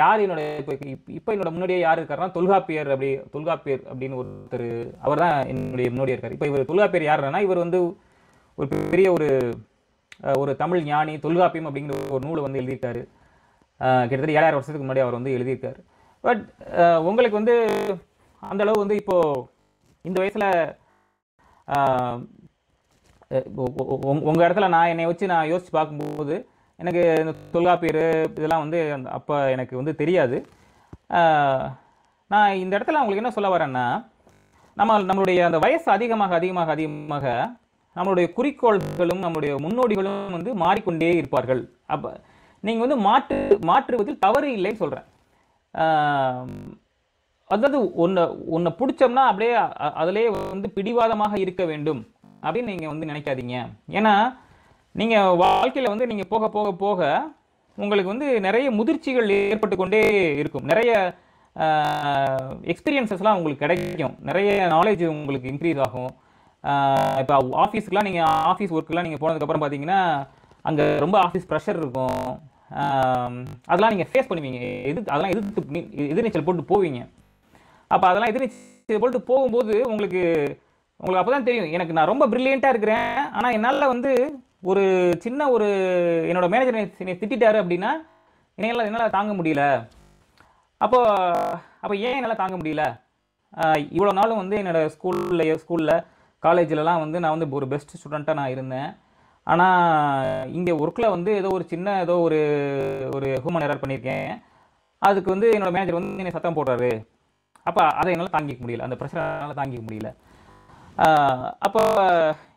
யார் என்னோட இப்போ இப்போ என்னோட முன்னாடியே யார் இருக்காருன்னா தொல்காப்பியர் அப்படி தொல்காப்பியர் அப்படின்னு ஒருத்தர் அவர் தான் என்னுடைய முன்னோடியாக இருக்கார். இப்போ இவர் தொல்காப்பியர் யாருன்னா இவர் வந்து ஒரு பெரிய ஒரு ஒரு தமிழ் ஞானி தொல்காப்பியம் அப்படிங்கிற ஒரு நூலை வந்து எழுதியிருக்காரு. கிட்டத்தட்ட ஏழாயிரம் வருஷத்துக்கு முன்னாடி அவர் வந்து எழுதியிருக்காரு. பட் உங்களுக்கு வந்து அந்த அளவு வந்து இப்போது இந்த வயசில் உங்கள் இடத்துல நான் என்னை வச்சு நான் யோசித்து பார்க்கும்போது எனக்கு இந்த தொல்காப்பியர் இதெல்லாம் வந்து அந்த- எனக்கு வந்து தெரியாது. நான் இந்த இடத்துல உங்களுக்கு என்ன சொல்ல வரேன்னா நம்ம நம்மளுடைய அந்த வயசு அதிகமாக அதிகமாக அதிகமாக நம்மளுடைய குறிக்கோள்களும் நம்மளுடைய முன்னோடிகளும் வந்து மாறிக்கொண்டே இருப்பார்கள். அப்போ நீங்கள் வந்து மாற்று மாற்றுவதில் தவறு இல்லைன்னு சொல்கிறேன் அதாவது ஒன்று ஒன்றை பிடிச்சோம்னா அப்படியே அதிலே வந்து பிடிவாதமாக இருக்க வேண்டும். அப்படின்னு நீங்கள் வந்து நினைக்காதீங்க. ஏன்னா நீங்கள் வாழ்க்கையில் வந்து நீங்கள் போக போக போக உங்களுக்கு வந்து நிறைய முதிர்ச்சிகள் ஏற்பட்டு கொண்டே இருக்கும். நிறைய எக்ஸ்பீரியன்சஸ்லாம் உங்களுக்கு கிடைக்கும். நிறைய நாலேஜ் உங்களுக்கு இன்க்ரீஸ் ஆகும். இப்போ ஆஃபீஸ்க்குலாம் நீங்கள் ஆஃபீஸ் ஒர்க்குலாம் நீங்கள் போனதுக்கப்புறம் பார்த்தீங்கன்னா அங்கே ரொம்ப ஆஃபீஸ் ப்ரெஷர் இருக்கும். அதெல்லாம் நீங்கள் ஃபேஸ் பண்ணுவீங்க. எது அதெல்லாம் எதிர்த்து எதிர்நீச்சல் போட்டு போவீங்க. அப்போ அதெல்லாம் எதிர்நீச்சல் போட்டு போகும்போது உங்களுக்கு உங்களுக்கு அப்போ தான் தெரியும். எனக்கு நான் ரொம்ப ப்ரில்லியண்ட்டாக இருக்கிறேன். ஆனால் என்னால் வந்து ஒரு சின்ன ஒரு என்னோடய மேனேஜர் என்னை திட்டிட்டாரு அப்படின்னா என்னால் என்னால் தாங்க முடியல. அப்போ அப்போ ஏன் என்னால் தாங்க முடியல? இவ்வளோ நாளும் வந்து என்னோடய ஸ்கூலில் ஸ்கூலில் காலேஜிலலாம் வந்து நான் வந்து ஒரு பெஸ்ட் ஸ்டூடெண்ட்டாக நான் இருந்தேன். ஆனால் இங்கே ஒர்க்கில் வந்து ஏதோ ஒரு சின்ன ஏதோ ஒரு ஒரு ஹூமன் எரர் பண்ணியிருக்கேன் அதுக்கு வந்து என்னோட மேனேஜர் வந்து என்னை சத்தம் போடுறாரு. அப்போ அதை என்னால் தாங்கிக்க முடியல. அந்த பிரச்சனை என்னால் தாங்கிக்க முடியல. அப்போ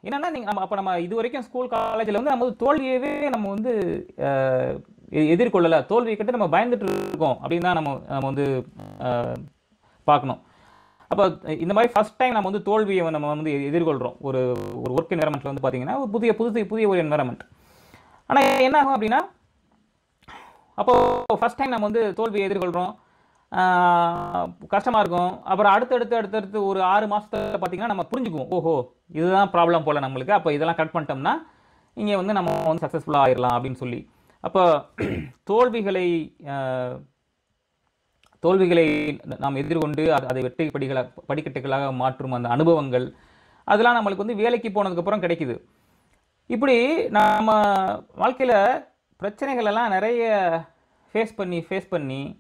என்னன்னா நீங்கள் நம்ம அப்போ நம்ம இது வரைக்கும் ஸ்கூல் காலேஜில் வந்து நம்ம வந்து தோல்வியவே நம்ம வந்து எதிர்கொள்ளலை. தோல்வியை கட்டு நம்ம பயந்துட்டு இருக்கோம் அப்படின்னு தான் நம்ம நம்ம வந்து பார்க்கணும். அப்போ இந்த மாதிரி ஃபஸ்ட் டைம் நம்ம வந்து தோல்வியை நம்ம வந்து எதிர்கொள்கிறோம் ஒரு ஒரு ஒர்க் என்வரன்மெண்ட்டில் வந்து பார்த்தீங்கன்னா ஒரு புதிய புதுசு புதிய ஒரு என்வரன்மெண்ட் ஆனால் என்ன ஆகும் அப்படின்னா அப்போது ஃபர்ஸ்ட் டைம் நம்ம வந்து தோல்வியை எதிர்கொள்கிறோம் கஷ்டமாக இருக்கும். அப்புறம் அடுத்தடுத்து அடுத்தடுத்து ஒரு ஆறு மாதத்தில் பார்த்தீங்கன்னா நம்ம புரிஞ்சுக்குவோம். ஓஹோ இதுதான் ப்ராப்ளம் போல் நம்மளுக்கு. அப்போ இதெல்லாம் கட் பண்ணிட்டோம்னா இங்கே வந்து நம்ம வந்து சக்ஸஸ்ஃபுல்லாக ஆயிடலாம் அப்படின்னு சொல்லி. அப்போ தோல்விகளை தோல்விகளை நாம் எதிர்கொண்டு அது- அதை வெற்றி படிகளை படிக்கட்டுகளாக மாற்றும் அந்த அனுபவங்கள் அதெல்லாம் நம்மளுக்கு வந்து வேலைக்கு போனதுக்கப்புறம் கிடைக்குது. இப்படி நம்ம வாழ்க்கையில் பிரச்சனைகளெல்லாம் நிறைய ஃபேஸ் பண்ணி ஃபேஸ் பண்ணி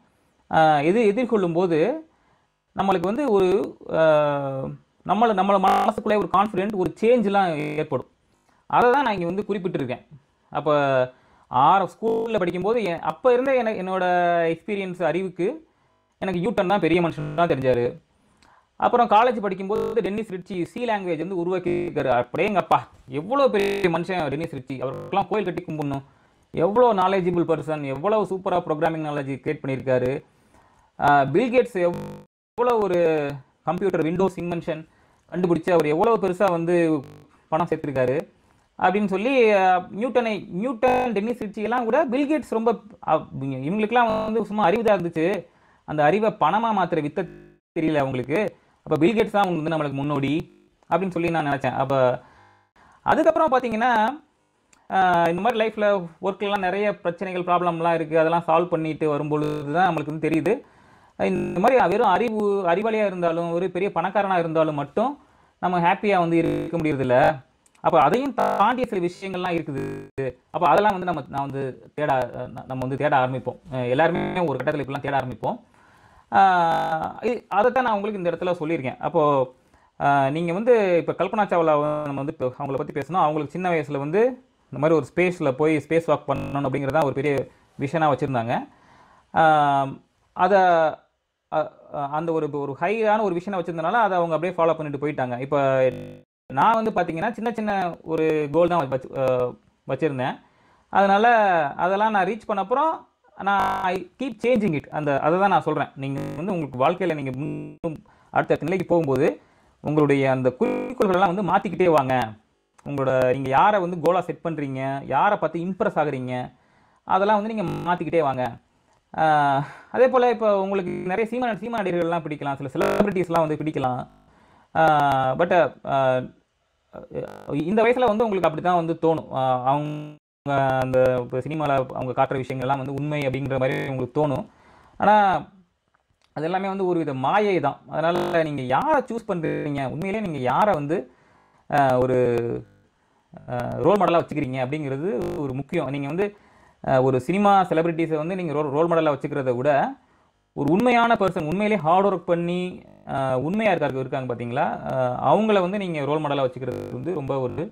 இது எதிர்கொள்ளும் போது நம்மளுக்கு வந்து ஒரு நம்மளை நம்மளை மனசுக்குள்ளே ஒரு கான்ஃபிடென்ட் ஒரு சேஞ்செலாம் ஏற்படும். அதை தான் நான் இங்கே வந்து குறிப்பிட்டிருக்கேன். அப்போ ஆறு ஸ்கூலில் படிக்கும்போது என் அப்போ இருந்த எனக்கு என்னோட எக்ஸ்பீரியன்ஸ் அறிவுக்கு எனக்கு யூட்டன் தான் பெரிய மனுஷன் தான் தெரிஞ்சார். அப்புறம் காலேஜ் படிக்கும்போது டென்னிஸ் ரிச்சி சி லாங்குவேஜ் வந்து உருவாக்கியிருக்காரு. அப்படியேங்கப்பா எவ்வளோ பெரிய மனுஷன் டென்னிஸ் ரிச்சி? அவருக்கெல்லாம் கோயில் கட்டி கும்பிடணும். எவ்வளோ நாலேஜபிள் பர்சன் எவ்வளோ சூப்பராக ப்ரோக்ராமிங் நாலேஜ் கிரியேட் பண்ணியிருக்காரு. பில்கேட்ஸ் எவ்வளோ ஒரு கம்ப்யூட்டர் விண்டோஸ் இன்வென்ஷன் கண்டுபிடிச்சு அவர் எவ்வளோ பெருசாக வந்து பணம் சேர்த்துருக்காரு அப்படின்னு சொல்லி நியூட்டனை நியூட்டன் டென்னிஸ் ரிச்சிக்கெல்லாம் எல்லாம் கூட பில்கேட்ஸ் ரொம்ப இவங்களுக்குலாம் இவங்களுக்கெல்லாம் வந்து சும்மா அறிவு தான் இருந்துச்சு. அந்த அறிவை பணமாக மாத்திர வித்த தெரியல அவங்களுக்கு. அப்போ பில்கேட்ஸ் தான் வந்து நம்மளுக்கு முன்னோடி அப்படின்னு சொல்லி நான் நினச்சேன். அப்போ அதுக்கப்புறம் பார்த்தீங்கன்னா இந்த மாதிரி லைஃப்பில் ஒர்க்லாம் நிறைய பிரச்சனைகள் ப்ராப்ளம்லாம் இருக்குது அதெல்லாம் சால்வ் பண்ணிட்டு வரும்பொழுது தான் நம்மளுக்கு வந்து தெரியுது. இந்த மாதிரி வெறும் அறிவு அறிவாளியாக இருந்தாலும் ஒரு பெரிய பணக்காரனாக இருந்தாலும் மட்டும் நம்ம ஹாப்பியாக வந்து இருக்க முடியறதில்ல. அப்போ அதையும் தாண்டிய சில விஷயங்கள்லாம் இருக்குது. அப்போ அதெல்லாம் வந்து நம்ம நான் வந்து தேட நம்ம வந்து தேட ஆரம்பிப்போம். எல்லாருமே ஒரு கட்டத்தில் இப்பெல்லாம் தேட ஆரம்பிப்போம். அதை தான் நான் உங்களுக்கு இந்த இடத்துல சொல்லியிருக்கேன். அப்போது நீங்கள் வந்து இப்போ கல்பனா சாவ்லா நம்ம வந்து இப்போ அவங்கள பற்றி பேசணும். அவங்களுக்கு சின்ன வயசில் வந்து இந்த மாதிரி ஒரு ஸ்பேஸில் போய் ஸ்பேஸ் வாக் பண்ணணும் அப்படிங்கிறதான் ஒரு பெரிய விஷனாக வச்சுருந்தாங்க. அதை அந்த ஒரு ஒரு ஹையான ஒரு விஷயம் வச்சிருந்தனால அதை அவங்க அப்படியே ஃபாலோ பண்ணிட்டு போயிட்டாங்க. இப்போ நான் வந்து பார்த்தீங்கன்னா சின்ன சின்ன ஒரு கோல் தான் வச்சு அஹ் வச்சிருந்தேன். அதனால் அதெல்லாம் நான் ரீச் பண்ண அப்புறம் நான் ஐ கீப் சேஞ்சிங் இட் அந்த அதை தான் நான் சொல்கிறேன் நீங்கள் வந்து உங்களுக்கு வாழ்க்கையில் நீங்கள் முன்னும் அடுத்த நிலைக்கு போகும்போது உங்களுடைய அந்த குறிக்கோள்களெல்லாம் வந்து மாற்றிக்கிட்டே வாங்க. உங்களோட நீங்கள் யாரை வந்து கோலாக செட் பண்ணுறீங்க யாரை பார்த்து இம்ப்ரெஸ் ஆகுறீங்க? அதெல்லாம் வந்து நீங்கள் மாற்றிக்கிட்டே வாங்க. அதே போல் இப்போ உங்களுக்கு நிறைய சீமான சீமா நடிகர்கள்லாம் பிடிக்கலாம். சில செலிபிரிட்டிஸ்லாம் வந்து பிடிக்கலாம். பட் இந்த வயசில் வந்து உங்களுக்கு அப்படி தான் வந்து தோணும். அவங்க அந்த இப்போ சினிமாவில் அவங்க காட்டுற விஷயங்கள்லாம் வந்து உண்மை அப்படிங்கிற மாதிரி உங்களுக்கு தோணும். ஆனால் அது எல்லாமே வந்து ஒரு வித மாயை தான். அதனால் நீங்கள் யாரை சூஸ் பண்ணுறீங்க உண்மையிலே நீங்கள் யாரை வந்து ஒரு ரோல் மாடலாக வச்சுக்கிறீங்க அப்படிங்கிறது ஒரு முக்கியம். நீங்கள் வந்து ஒரு சினிமா செலிபிரிட்டிஸை வந்து நீங்கள் ரோல் ரோல் மாடலாக வச்சுக்கிறத விட ஒரு உண்மையான பர்சன் உண்மையிலே ஹார்ட் ஒர்க் பண்ணி உண்மையாக இருக்காங்க இருக்காங்க பார்த்தீங்களா அவங்கள வந்து நீங்கள் ரோல் மாடலாக வச்சுக்கிறது வந்து ரொம்ப ஒரு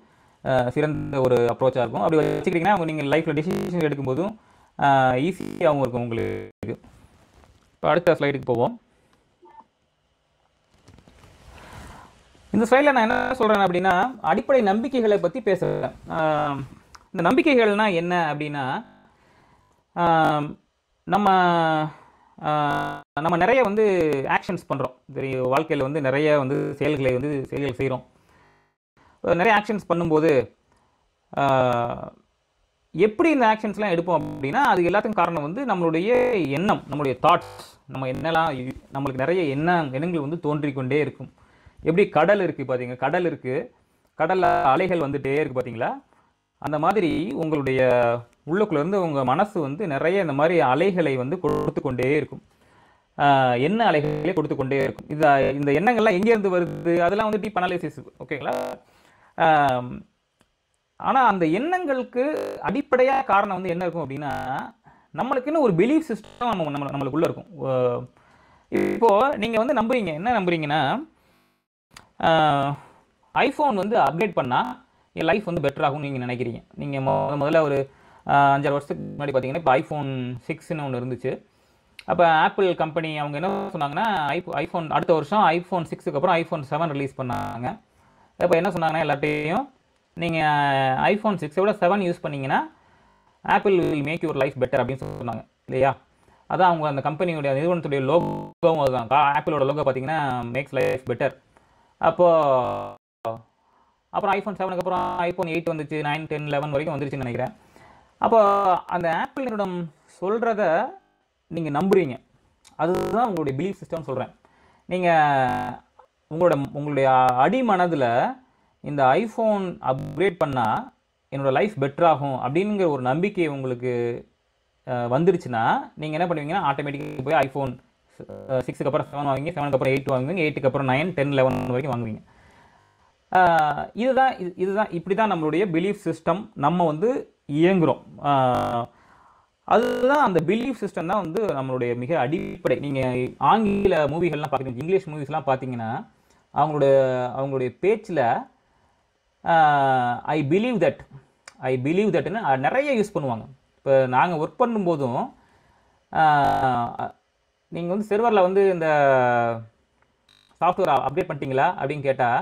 சிறந்த ஒரு அப்ரோச்சாக இருக்கும். அப்படி வச்சுக்கிட்டிங்கன்னா அவங்க நீங்கள் லைஃப்பில் டிசிஷன் எடுக்கும்போதும் ஈஸியாகவும் இருக்கும் உங்களுக்கு. இப்போ அடுத்த ஸ்லைடுக்கு போவோம். இந்த ஸ்லைடில் நான் என்ன சொல்கிறேன் அப்படின்னா அடிப்படை நம்பிக்கைகளை பற்றி பேசுகிறேன் இந்த நம்பிக்கைகள்னால் என்ன அப்படின்னா நம்ம நம்ம நிறைய வந்து ஆக்ஷன்ஸ் பண்ணுறோம் தெரியும் வாழ்க்கையில் வந்து நிறைய வந்து செயல்களை வந்து செயல்கள் செய்கிறோம் நிறைய ஆக்ஷன்ஸ் பண்ணும்போது எப்படி இந்த ஆக்ஷன்ஸ்லாம் எடுப்போம் அப்படின்னா அது எல்லாத்துக்கும் காரணம் வந்து நம்மளுடைய எண்ணம் நம்மளுடைய தாட்ஸ் நம்ம என்னெல்லாம் நம்மளுக்கு நிறைய எண்ண எண்ணங்கள் வந்து தோன்றிக்கொண்டே இருக்கும். எப்படி கடல் இருக்குது பார்த்தீங்க கடல் இருக்குது கடலில் அலைகள் வந்துகிட்டே இருக்குது பார்த்தீங்களா அந்த மாதிரி உங்களுடைய உள்ளுக்குள்ளேருந்து உங்கள் மனசு வந்து நிறைய இந்த மாதிரி அலைகளை வந்து கொடுத்து கொண்டே இருக்கும். என்ன எண்ண அலைகளே கொடுத்து கொண்டே இருக்கும்? இது இந்த எண்ணங்கள்லாம் எங்கேருந்து வருது? அதெல்லாம் வந்து டீப் அனாலிசிஸ் ஓகேங்களா? ஆனால் அந்த எண்ணங்களுக்கு அடிப்படையாக காரணம் வந்து என்ன இருக்கும் அப்படின்னா நம்மளுக்குன்னு ஒரு பிலீஃப் சிஸ்டம் நம்ம நம்ம நம்மளுக்குள்ள இருக்கும். இப்போது இப்போ வந்து நம்புறீங்க என்ன நம்புறீங்கன்னா ஐஃபோன் வந்து அப்டேட் பண்ணால் என் லைஃப் வந்து பெட்டர் ஆகும்னு நீங்கள் நினைக்கிறீங்க. நீங்கள் முதல்ல ஒரு அஞ்சாறு வருஷத்துக்கு முன்னாடி பார்த்தீங்கன்னா இப்போ ஐஃபோன் சிக்ஸ்னு ஒன்று இருந்துச்சு. அப்போ ஆப்பிள் கம்பெனி அவங்க என்ன சொன்னாங்கன்னா ஐஃபோ ஐஃபோன் அடுத்த வருஷம் ஐஃபோன் சிக்ஸுக்கு அப்புறம் ஐஃபோன் செவன் ரிலீஸ் பண்ணாங்க. இப்போ என்ன சொன்னாங்கன்னா எல்லாத்தையும் நீங்கள் ஐஃபோன் சிக்ஸை விட செவன் யூஸ் பண்ணிங்கன்னா Apple will make your life better அப்படின்னு சொன்னாங்க. இல்லையா? அதான் அவங்க அந்த கம்பெனியுடைய நிறுவனத்துடைய லோகோவும் அதுதான். ஆப்பிளோட லோகோ பார்த்தீங்கன்னா மேக்ஸ் லைஃப் பெட்டர் அப்போது அப்புறம் ஐஃபோன் செவனுக்கு அப்புறம் ஐஃபோன் எயிட் வந்துச்சு நைன் டென் லெவன் வரைக்கும் வந்துருச்சுன்னு நினைக்கிறேன். அப்போ அந்த ஆப்பிள் நிறுவனம் சொல்கிறத நீங்கள் நம்புறீங்க. அதுதான் உங்களுடைய பிலீஃப் சிஸ்டம் சொல்கிறேன் நீங்கள் உங்களோட உங்களுடைய அடிமனதில் இந்த ஐஃபோன் அப்கிரேட் பண்ணால் என்னோடய லைஃப் பெட்டர் ஆகும் அப்படிங்கிற ஒரு நம்பிக்கை உங்களுக்கு வந்துருச்சுன்னா நீங்கள் என்ன பண்ணுவீங்கன்னா ஆட்டோமேட்டிக்காக போய் ஐஃபோன் சிக்ஸுக்கு அப்புறம் செவன் வாங்குவீங்க செவனுக்கு அப்புறம் எயிட் வாங்குவீங்க எயிட்டுக்கு அப்புறம் நைன் டென் லெவன் வரைக்கும் வாங்குவீங்க. இதுதான் இது இதுதான் இப்படி தான் நம்மளுடைய பிலீஃப் சிஸ்டம் நம்ம வந்து இயங்குகிறோம் அதுதான் அந்த பிலீஃப் சிஸ்டம் தான் வந்து நம்மளுடைய மிக அடிப்படை. நீங்கள் ஆங்கில மூவிகள்லாம் பார்க்குறீங்க இங்கிலீஷ் மூவிஸ்லாம் பார்த்தீங்கன்னா அவங்களுடைய அவங்களுடைய பேச்சில் I believe that I believe தட்னு நிறைய யூஸ் பண்ணுவாங்க. இப்போ நாங்கள் ஒர்க் பண்ணும்போதும் நீங்கள் வந்து செர்வரில் வந்து இந்த சாஃப்ட்வேர் அப்டேட் பண்ணிட்டீங்களா அப்படின்னு கேட்டால்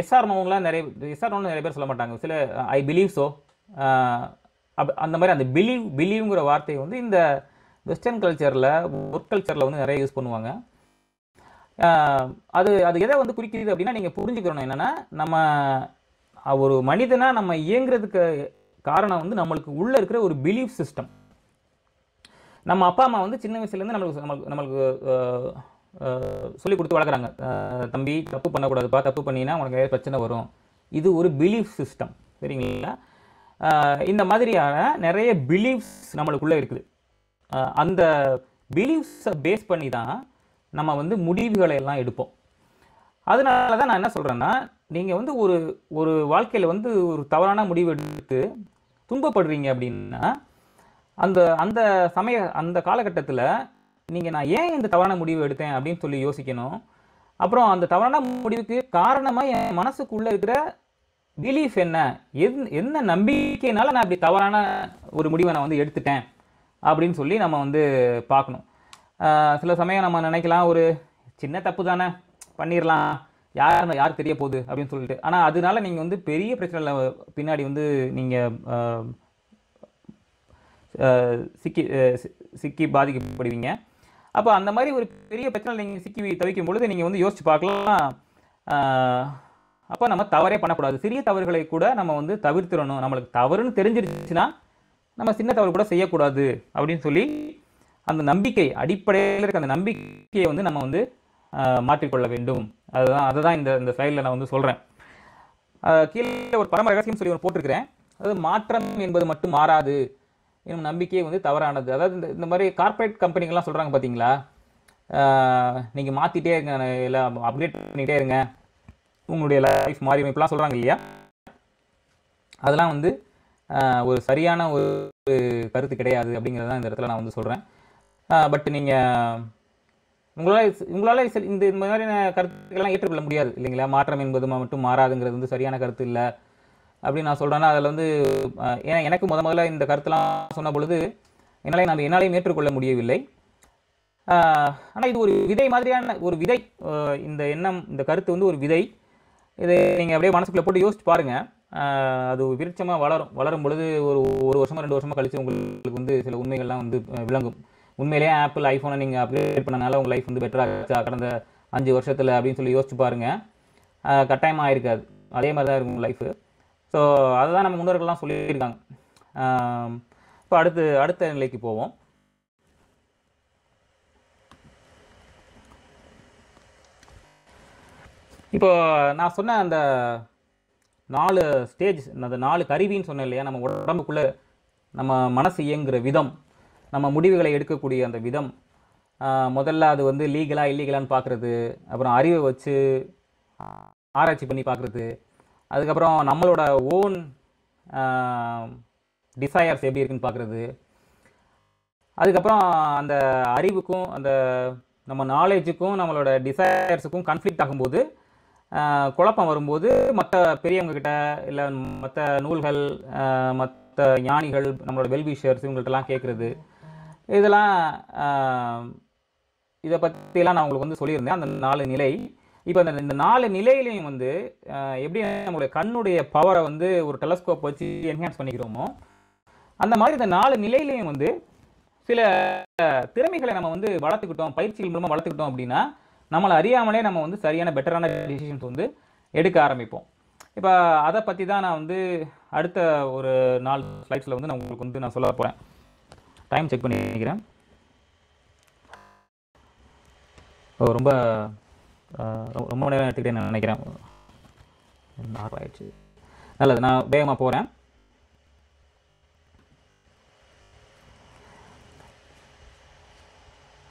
எஸ்ஆர் நிறைய எஸ்ஆர் நிறைய பேர் சொல்ல மாட்டாங்க. சில ஐ பிலீவ் ஸோ அந்த மாதிரி அந்த பிலீவ் பிலீவ்ங்கிற வார்த்தையை வந்து இந்த வெஸ்டர்ன் கல்ச்சரில் ஒர்க் கல்ச்சரில் வந்து நிறைய யூஸ் பண்ணுவாங்க. அது அது எதை வந்து குறிக்கிறது அப்படின்னா நீங்கள் புரிஞ்சுக்கிறணும் என்னென்னா நம்ம ஒரு மனிதனாக நம்ம இயங்குறதுக்கு காரணம் வந்து நம்மளுக்கு உள்ளே இருக்கிற ஒரு பிலீஃப் சிஸ்டம் நம்ம அப்பா அம்மா வந்து சின்ன வயசுலேருந்து நம்மளுக்கு நம்மளுக்கு நம்மளுக்கு சொல்லி கொடுத்து வளர்க்குறாங்க. தம்பி தப்பு பண்ணக்கூடாதுப்பா தப்பு பண்ணினா உனக்கு ஏதாவது பிரச்சனை வரும். இது ஒரு பிலீஃப் சிஸ்டம் சரிங்களா? இந்த மாதிரியான நிறைய பிலீஃப்ஸ் நம்மளுக்குள்ளே இருக்குது. அந்த பிலீஃப்ஸை பேஸ் பண்ணி தான் நம்ம வந்து முடிவுகளை எல்லாம் எடுப்போம். அதனால தான் நான் என்ன சொல்கிறேன்னா நீங்கள் வந்து ஒரு ஒரு வாழ்க்கையில் வந்து ஒரு தவறான முடிவு எடுத்து துன்பப்படுறீங்க அப்படின்னா அந்த அந்த சமய அந்த காலகட்டத்தில் நீங்கள் நான் ஏன் இந்த தவறான முடிவு எடுத்தேன் அப்படின்னு சொல்லி யோசிக்கணும். அப்புறம் அந்த தவறான முடிவுக்கு காரணமாக என் மனசுக்குள்ளே இருக்கிற பிலீஃப் என்ன? எந் என்ன நம்பிக்கைனால நான் இப்படி தவறான ஒரு முடிவை நான் வந்து எடுத்துட்டேன்? அப்படின்னு சொல்லி நம்ம வந்து பார்க்கணும். சில சமயம் நம்ம நினைக்கலாம் ஒரு சின்ன தப்பு தானே பண்ணிடலாம் யார் யார் தெரிய போகுது? அப்படின்னு சொல்லிட்டு. ஆனால் அதனால நீங்கள் வந்து பெரிய பிரச்சனையில் பின்னாடி வந்து நீங்கள் சிக்கி சி- சிக்கி பாதிக்கப்படுவீங்க. அப்போ அந்த மாதிரி ஒரு பெரிய பிரச்சனை நீங்கள் சிக்கி தவிக்கும் பொழுது நீங்கள் வந்து யோசித்து பார்க்கலாம். அப்போ நம்ம தவறே பண்ணக்கூடாது. சிறிய தவறுகளை கூட நம்ம வந்து தவிர்த்திடணும். நம்மளுக்கு தவறுன்னு தெரிஞ்சிருச்சுன்னா நம்ம சின்ன தவறு கூட செய்யக்கூடாது அப்படின்னு சொல்லி அந்த நம்பிக்கை அடிப்படையில் இருக்க அந்த நம்பிக்கையை வந்து நம்ம வந்து மாற்றிக்கொள்ள வேண்டும். அதுதான் அதுதான் இந்த இந்த ஸ்லைடில் நான் வந்து சொல்கிறேன் கீழே ஒரு பரம ரகசியம் சொல்லி ஒன்று போட்டிருக்கிறேன். அதாவது மாற்றம் என்பது மட்டும் மாறாது. என்னும் நம்பிக்கையே வந்து தவறானது. அதாவது இந்த இந்த மாதிரி கார்ப்பரேட் கம்பெனிகள்லாம் சொல்கிறாங்க பார்த்தீங்களா நீங்கள் மாற்றிட்டே இருங்க இல்லை அப்டேட் பண்ணிகிட்டே இருங்க. உங்களுடைய லைஃப் மாறி இப்படிலாம் சொல்கிறாங்க இல்லையா? அதெல்லாம் வந்து ஒரு சரியான ஒரு கருத்து கிடையாது அப்படிங்கிறது தான் இந்த இடத்துல நான் வந்து சொல்கிறேன் பட் நீங்கள் உங்களால் உங்களால் சில- இந்த இந்த மாதிரியான கருத்துக்கள்லாம் ஏற்றுக்கொள்ள முடியாது இல்லைங்களா? மாற்றம் என்பது மட்டும் மாறாதுங்கிறது வந்து சரியான கருத்து இல்லை. அப்படின்னு நான் சொல்கிறேன்னா அதில் வந்து ஏன்னா எனக்கு முத முதல்ல இந்த கருத்துலாம் சொன்ன பொழுது என்னால் நம்ம என்னாலையும் ஏற்றுக்கொள்ள முடியவில்லை. ஆனால் இது ஒரு விதை மாதிரியான ஒரு விதை இந்த எண்ணம் இந்த கருத்து வந்து ஒரு விதை. இது நீங்கள் அப்படியே மனசுக்குள்ளே போட்டு யோசிச்சு பாருங்கள் அது விருட்சமாக வளரும். வளரும் பொழுது ஒரு ஒரு வருஷமாக ரெண்டு வருஷமாக கழித்து உங்களுக்கு வந்து சில உண்மைகள்லாம் வந்து விளங்கும். உண்மையிலேயே ஆப்பிள் ஐஃபோனை நீங்கள் அப்கிரேட் பண்ணனால உங்கள் லைஃப் வந்து பெட்டராகிச்சா கடந்த அஞ்சு வருஷத்தில் அப்படின்னு சொல்லி யோசிச்சு பாருங்கள் கட்டாயமாக ஆயிருக்காது அதே மாதிரி தான் இருக்கும் லைஃபு ஸோ அதுதான் நம்ம முன்னோர்கள்லாம் சொல்லியிருக்காங்க. இப்போ அடுத்து அடுத்த நிலைக்கு போவோம். இப்போ நான் சொன்ன அந்த நாலு ஸ்டேஜ் அந்த நாலு கருவின்னு சொன்னேன் இல்லையா? நம்ம உடம்புக்குள்ளே நம்ம மனசு இயங்குகிற விதம் நம்ம முடிவுகளை எடுக்கக்கூடிய அந்த விதம் முதல்ல அது வந்து லீகலாக இல்லீகலான்னு பார்க்குறது அப்புறம் அறிவை வச்சு ஆராய்ச்சி பண்ணி பார்க்குறது அதுக்கப்புறம் நம்மளோட ஓன் டிசையர்ஸ் எப்படி இருக்குன்னு பார்க்குறது அதுக்கப்புறம் அந்த அறிவுக்கும் அந்த நம்ம நாலேஜுக்கும் நம்மளோட டிசையர்ஸுக்கும் கன்ஃப்ளிக்ட் ஆகும்போது குழப்பம் வரும்போது மற்ற பெரியவங்க கிட்ட இல்லை மற்ற நூல்கள் மற்ற ஞானிகள் நம்மளோட வெல்விஷர்ஸ் இவங்கள்ட்டலாம் கேட்குறது இதெல்லாம் இதை பற்றிலாம் நான் உங்களுக்கு வந்து சொல்லியிருந்தேன். அந்த நாலு நிலை. இப்போ இந்த இந்த நாலு நிலையிலையும் வந்து எப்படி நம்மளுடைய கண்ணுடைய பவரை வந்து ஒரு டெலஸ்கோப் வச்சு என்ஹான்ஸ் பண்ணிக்கிறோமோ அந்த மாதிரி இந்த நாலு நிலையிலையும் வந்து சில திறமைகளை நம்ம வந்து வளர்த்துக்கிட்டோம் பயிற்சிகள் மூலமாக வளர்த்துக்கிட்டோம் அப்படின்னா நம்மளை அறியாமலே நம்ம வந்து சரியான பெட்டரான டிசிஷன்ஸ் வந்து எடுக்க ஆரம்பிப்போம். இப்போ அதை பற்றி தான் நான் வந்து அடுத்த ஒரு நாலு ஸ்லைட்ஸில் வந்து நான் உங்களுக்கு வந்து நான் சொல்ல போகிறேன் டைம் செக் பண்ணிக்கிறேன் ஓ ரொம்ப ரொம்ப- ரொம்ப நேரம் எடுத்துக்கிட்டே நான் நினைக்கிறேன். ஆயிடுச்சு நல்லது நான் வேகமாக போகிறேன்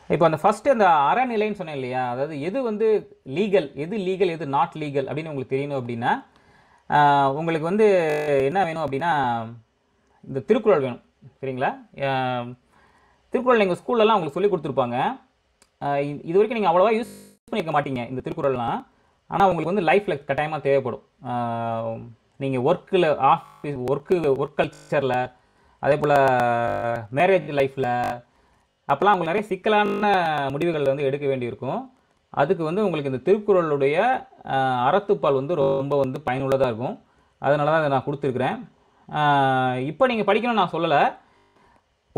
இப்போ அந்த ஃபஸ்ட்டு அந்த அறநிலைன்னு சொன்னேன் இல்லையா? அதாவது எது வந்து லீகல் எது லீகல் எது நாட் லீகல் அப்படின்னு உங்களுக்கு தெரியணும் அப்படின்னா உங்களுக்கு வந்து என்ன வேணும் அப்படின்னா இந்த திருக்குறள் வேணும். சரிங்களா? திருக்குறள் எங்கள் ஸ்கூல்லலாம் உங்களுக்கு சொல்லி கொடுத்துருப்பாங்க. இது- இது வரைக்கும் நீங்கள் அவ்வளோவா யூஸ் பண்ணிக்க மாட்டீங்க இந்த திருக்குறள்லாம். ஆனால் உங்களுக்கு வந்து லைஃப்பில் கட்டாயமாக தேவைப்படும். நீங்கள் ஒர்க்கில் ஆஃபீஸ் ஒர்க்கு ஒர்க் கல்ச்சரில் அதே போல் மேரேஜ் லைஃப்பில் அப்போல்லாம் அவங்க நிறைய சிக்கலான முடிவுகள் வந்து எடுக்க வேண்டியிருக்கும். அதுக்கு வந்து உங்களுக்கு இந்த திருக்குறளுடைய அறத்துப்பால் வந்து ரொம்ப வந்து பயனுள்ளதாக இருக்கும். அதனால தான் இதை நான் கொடுத்துருக்குறேன். இப்போ நீங்கள் படிக்கணும்னு நான் சொல்லலை.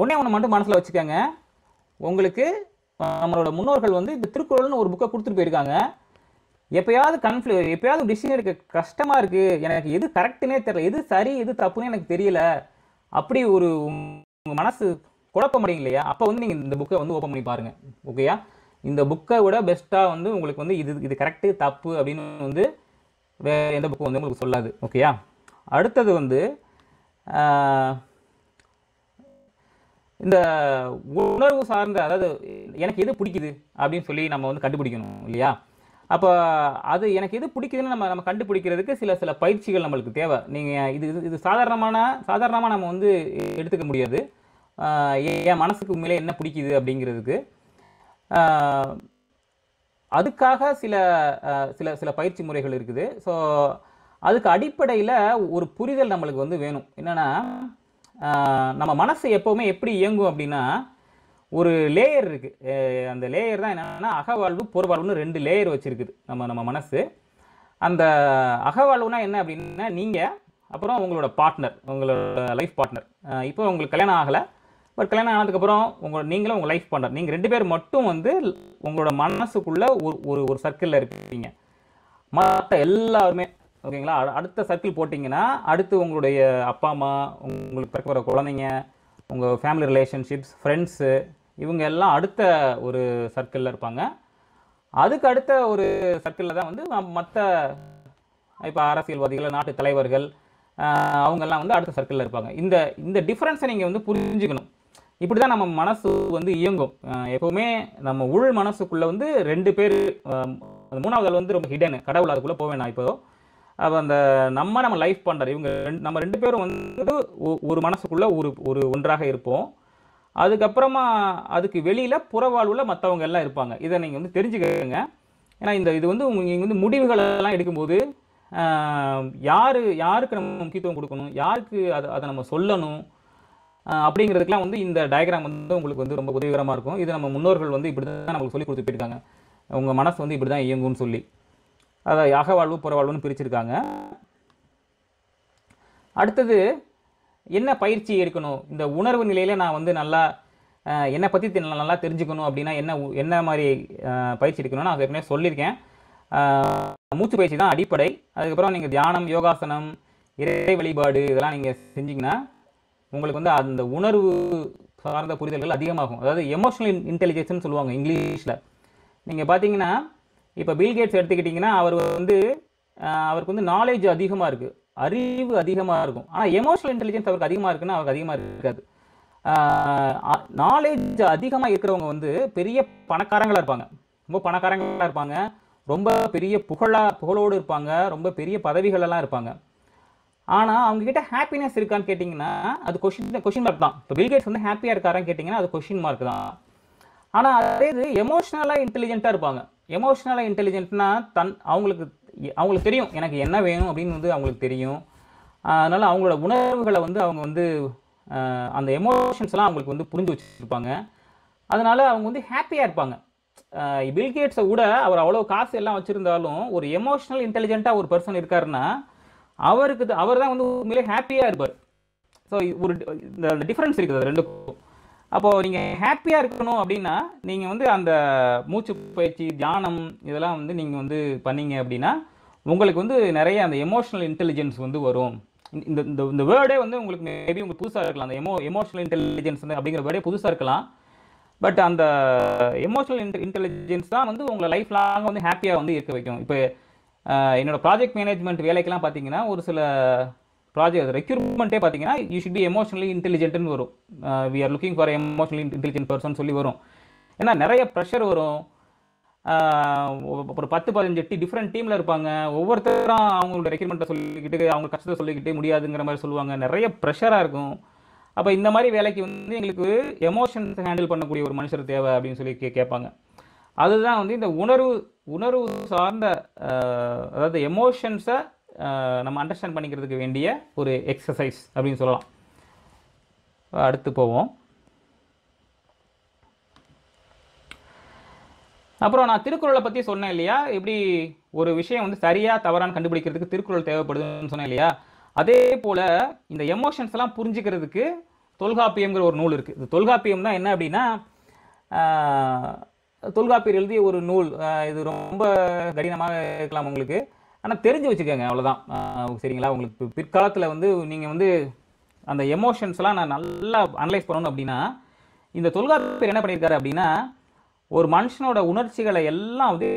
ஒன்றே ஒன்று மட்டும் மனசில் வச்சுக்கோங்க. உங்களுக்கு நம்மளோட முன்னோர்கள் வந்து இந்த திருக்குறள்னு ஒரு புக்கை கொடுத்துட்டு போயிருக்காங்க. எப்பயாவது கன்ஃபியூ எப்பயாவது டிசிஷன் எடுக்க கஷ்டமாக இருக்குது எனக்கு எது கரெக்டுனே தெரியல. எது சரி எது தப்புன்னு எனக்கு தெரியல. அப்படி ஒரு உங்கள் மனசு குழப்பம் இல்லையா அப்போ வந்து நீங்கள் இந்த புக்கை வந்து ஓப்பன் பண்ணி பாருங்கள் ஓகேயா இந்த புக்கை விட பெஸ்ட்டாக வந்து உங்களுக்கு வந்து இது இது கரெக்டு தப்பு அப்படின்னு வந்து வேறு எந்த புக்கும் வந்து உங்களுக்கு சொல்லாது. ஓகேயா அடுத்தது வந்து இந்த உணர்வு சார்ந்த அதாவது எனக்கு எது பிடிக்குது அப்படின்னு சொல்லி நம்ம வந்து கண்டுபிடிக்கணும் இல்லையா? அப்போ அது எனக்கு எது பிடிக்குதுன்னு நம்ம நம்ம கண்டுபிடிக்கிறதுக்கு சில சில பயிற்சிகள் நம்மளுக்கு தேவை. நீங்கள் இது இது- இது சாதாரணமான சாதாரணமாக நம்ம வந்து எடுத்துக்க முடியாது. என் மனசுக்கு உண்மையிலே என்ன பிடிக்குது அப்படிங்கிறதுக்கு அதுக்காக சில சில சில பயிற்சி முறைகள் இருக்குது. ஸோ அதுக்கு அடிப்படையில் ஒரு புரிதல் நம்மளுக்கு வந்து வேணும். என்னென்னா நம்ம மனசு எப்போவுமே எப்படி இயங்கும் அப்படின்னா ஒரு லேயர் இருக்குது அந்த லேயர் தான் என்னென்னா அகவாழ்வு புறவாழ்வுன்னு ரெண்டு லேயர் வச்சுருக்குது நம்ம நம்ம மனசு. அந்த அகவாழ்வுனா என்ன அப்படின்னா நீங்கள் அப்புறம் உங்களோட பார்ட்னர் உங்களோட லைஃப் பார்ட்னர் இப்போ உங்களுக்கு கல்யாணம் ஆகலை. பட் கல்யாணம் ஆனதுக்கப்புறம் உங்கள் நீங்களும் உங்கள் லைஃப் பண்ணுற நீங்கள் ரெண்டு பேர் மட்டும் வந்து உங்களோட மனசுக்குள்ளே ஒரு ஒரு ஒரு சர்க்கிளில் இருப்பீங்க. மற்ற எல்லாருமே ஓகேங்களா? அடு- அடுத்த சர்க்கிள் போட்டிங்கன்னா அடுத்து உங்களுடைய அப்பா அம்மா உங்களுக்கு பிறக்க வர குழந்தைங்க உங்கள் ஃபேமிலி ரிலேஷன்ஷிப்ஸ் ஃப்ரெண்ட்ஸு இவங்க எல்லாம் அடுத்த ஒரு சர்க்கிளில் இருப்பாங்க. அதுக்கு அடுத்த ஒரு சர்க்கிளில் தான் வந்து மற்ற இப்போ அரசியல்வாதிகள் நாட்டு தலைவர்கள் அவங்கெல்லாம் வந்து அடுத்த சர்க்கிளில் இருப்பாங்க. இந்த இந்த டிஃப்ரென்ஸை நீங்கள் வந்து புரிஞ்சுக்கணும். இப்படி தான் நம்ம மனசு வந்து இயங்கும். எப்போவுமே நம்ம உள் மனசுக்குள்ளே வந்து ரெண்டு பேர் அந்த மூணாவது ஆள் வந்து ரொம்ப ஹிடனு கடவுள் அதுக்குள்ளே போவேன் நான் இப்போ. அப்போ அந்த நம்ம நம்ம லைஃப் பண்ணுற இவங்க ரெண்டு நம்ம ரெண்டு பேரும் வந்து ஒரு மனசுக்குள்ளே ஒரு ஒரு ஒன்றாக இருப்போம். அதுக்கப்புறமா அதுக்கு வெளியில் புறவாழ்வில் மற்றவங்க எல்லாம் இருப்பாங்க. இதை நீங்கள் வந்து தெரிஞ்சுக்கங்க. ஏன்னா இந்த இது வந்து நீங்கள் வந்து முடிவுகளெல்லாம் எடுக்கும்போது யார் யாருக்கு நம்ம முக்கியத்துவம் கொடுக்கணும்? யாருக்கு அதை அதை நம்ம சொல்லணும்? அப்படிங்கிறதுக்கெலாம் வந்து இந்த டயக்ராம் வந்து உங்களுக்கு வந்து ரொம்ப உதவிகரமாக இருக்கும். இது நம்ம முன்னோர்கள் வந்து இப்படி தான் நம்மளுக்கு சொல்லி கொடுத்து போயிருக்காங்க. உங்கள் மனசு வந்து இப்படி தான் இயங்கும்னு சொல்லி. அதை அகவாழ்வு புறவாழ்வுன்னு பிரிச்சிருக்காங்க. அடுத்தது என்ன பயிற்சி எடுக்கணும்? இந்த உணர்வு நிலையில் நான் வந்து நல்லா என்னை பற்றி நல்லா தெரிஞ்சுக்கணும் அப்படின்னா என்ன உ- என்ன மாதிரி பயிற்சி எடுக்கணும்னு நான் ஏற்கனவே சொல்லியிருக்கேன். மூச்சு பயிற்சி தான் அடிப்படை. அதுக்கப்புறம் நீங்கள் தியானம் யோகாசனம் இறை வழிபாடு இதெல்லாம் நீங்கள் செஞ்சிங்கன்னா உங்களுக்கு வந்து அந்த உணர்வு சார்ந்த புரிதல்கள் அதிகமாகும். அதாவது எமோஷனல் இன்டெலிஜென்ஸ்னு சொல்லுவாங்க இங்கிலீஷில். நீங்கள் பார்த்தீங்கன்னா இப்போ பில்கேட்ஸ் எடுத்துக்கிட்டிங்கன்னா அவர் வந்து அவருக்கு வந்து நாலேஜ் அதிகமாக இருக்குது அறிவு அதிகமாக இருக்கும். ஆனால் எமோஷனல் இன்டெலிஜென்ஸ் அவருக்கு அதிகமாக இருக்குன்னா அவருக்கு அதிகமாக இருக்காது. நாலேஜ் அதிகமாக இருக்கிறவங்க வந்து பெரிய பணக்காரங்களாக இருப்பாங்க. ரொம்ப பணக்காரங்களாக இருப்பாங்க. ரொம்ப பெரிய புகழாக புகழோடு இருப்பாங்க. ரொம்ப பெரிய பதவிகளெல்லாம் இருப்பாங்க. ஆனால் அவங்கக்கிட்ட ஹாப்பினஸ் இருக்கான்னு கேட்டிங்கன்னா அது கொஷின் கொஷின் மார்க் தான். இப்போ பில்கேட்ஸ் வந்து ஹாப்பியாக இருக்காரான்னு கேட்டிங்கன்னா அது கொஷின் மார்க் தான். ஆனால் அதே இது எமோஷ்னலாக இன்டெலிஜென்ட்டாக இருப்பாங்க. எமோஷ்னலாக இன்டெலிஜென்ட்னா தன் அவங்களுக்கு அவங்களுக்கு தெரியும். எனக்கு என்ன வேணும் அப்படின்னு வந்து அவங்களுக்கு தெரியும். அதனால் அவங்களோட உணர்வுகளை வந்து அவங்க வந்து அந்த எமோஷன்ஸ்லாம் அவங்களுக்கு வந்து புரிஞ்சு வச்சுருப்பாங்க. அதனால் அவங்க வந்து ஹாப்பியாக இருப்பாங்க. பில்கேட்ஸை விட அவர் அவ்வளோ காசு எல்லாம் வச்சுருந்தாலும் ஒரு எமோஷ்னல் இன்டெலிஜென்ட்டாக ஒரு பர்சன் இருக்காருன்னா அவருக்கு அவர் தான் வந்து உண்மையிலே ஹாப்பியாக இருப்பார். ஸோ ஒரு இந்த டிஃப்ரென்ஸ் இருக்குது அது ரெண்டுக்கும். அப்போது நீங்கள் ஹாப்பியாக இருக்கணும் அப்படின்னா நீங்கள் வந்து அந்த மூச்சு பயிற்சி தியானம் இதெல்லாம் வந்து நீங்கள் வந்து பண்ணீங்க அப்படின்னா உங்களுக்கு வந்து நிறைய அந்த எமோஷனல் இன்டெலிஜென்ஸ் வந்து வரும். இந்த இந்த இந்த வேர்டே வந்து உங்களுக்கு மேபி உங்களுக்கு புதுசாக இருக்கலாம். அந்த எமோ எமோஷனல் இன்டெலிஜென்ஸ் வந்து அப்படிங்கிற வேர்டே புதுசாக இருக்கலாம். பட் அந்த எமோஷனல் இன்டெலிஜென்ஸ் தான் வந்து உங்களை லைஃப் லாங் வந்து ஹாப்பியாக வந்து இருக்க வைக்கும். இப்போ என்னோடய ப்ராஜெக்ட் மேனேஜ்மெண்ட் வேலைக்கெல்லாம் பார்த்தீங்கன்னா ஒரு சில ப்ராஜெக்ட் ரெக்யூர்மெண்ட்டே பார்த்தீங்கன்னா யூ ஷுட் பி எமோஷனலி இன்டெலிஜென்ட்னு வரும். We are looking for emotionally intelligent person சொல்லி வரும். ஏன்னா நிறைய ப்ரெஷர் வரும். ஒரு பத்து பதினஞ்சு டி டிஃப்ரெண்ட் டீமில் இருப்பாங்க. ஒவ்வொருத்தரும் அவங்களோட ரெக்யூர்மெண்ட்டை சொல்லிக்கிட்டு அவங்க கஷ்டத்தை சொல்லிக்கிட்டு முடியாதுங்கிற மாதிரி சொல்லுவாங்க. நிறைய ப்ரெஷராக இருக்கும். அப்போ இந்த மாதிரி வேலைக்கு வந்து எங்களுக்கு எமோஷன்ஸ் ஹேண்டில் பண்ணக்கூடிய ஒரு மனுஷர் தேவை அப்படின்னு சொல்லி கே கேட்பாங்க. அதுதான் வந்து இந்த உணர்வு உணர்வு சார்ந்த அதாவது எமோஷன்ஸை நம்ம அண்டர்ஸ்டாண்ட் பண்ணிக்கிறதுக்கு வேண்டிய ஒரு எக்ஸசைஸ் அப்படின்னு சொல்லலாம். அடுத்து போவோம். அப்புறம் நான் திருக்குறளை பற்றி சொன்னேன் இல்லையா? எப்படி ஒரு விஷயம் வந்து சரியாக தவறான்னு கண்டுபிடிக்கிறதுக்கு திருக்குறள் தேவைப்படுதுன்னு சொன்னேன் இல்லையா? அதே போல் இந்த எமோஷன்ஸ் எல்லாம் புரிஞ்சுக்கிறதுக்கு தொல்காப்பியம்ங்கிற ஒரு நூல் இருக்குது இந்த தொல்காப்பியம் தான் என்ன அப்படின்னா தொல்காப்பியர் எழுதிய ஒரு நூல் இது ரொம்ப கடினமாக இருக்கலாம் உங்களுக்கு. ஆனால் தெரிஞ்சு வச்சுக்கோங்க அவ்வளோதான் சரிங்களா? உங்களுக்கு பிற்காலத்தில் வந்து நீங்கள் வந்து அந்த எமோஷன்ஸ்லாம் நான் நல்லா அனலைஸ் பண்ணணும் அப்படின்னா இந்த தொல்காப்பியர் என்ன பண்ணியிருக்காரு அப்படின்னா ஒரு மனுஷனோட உணர்ச்சிகளை எல்லாம் வந்து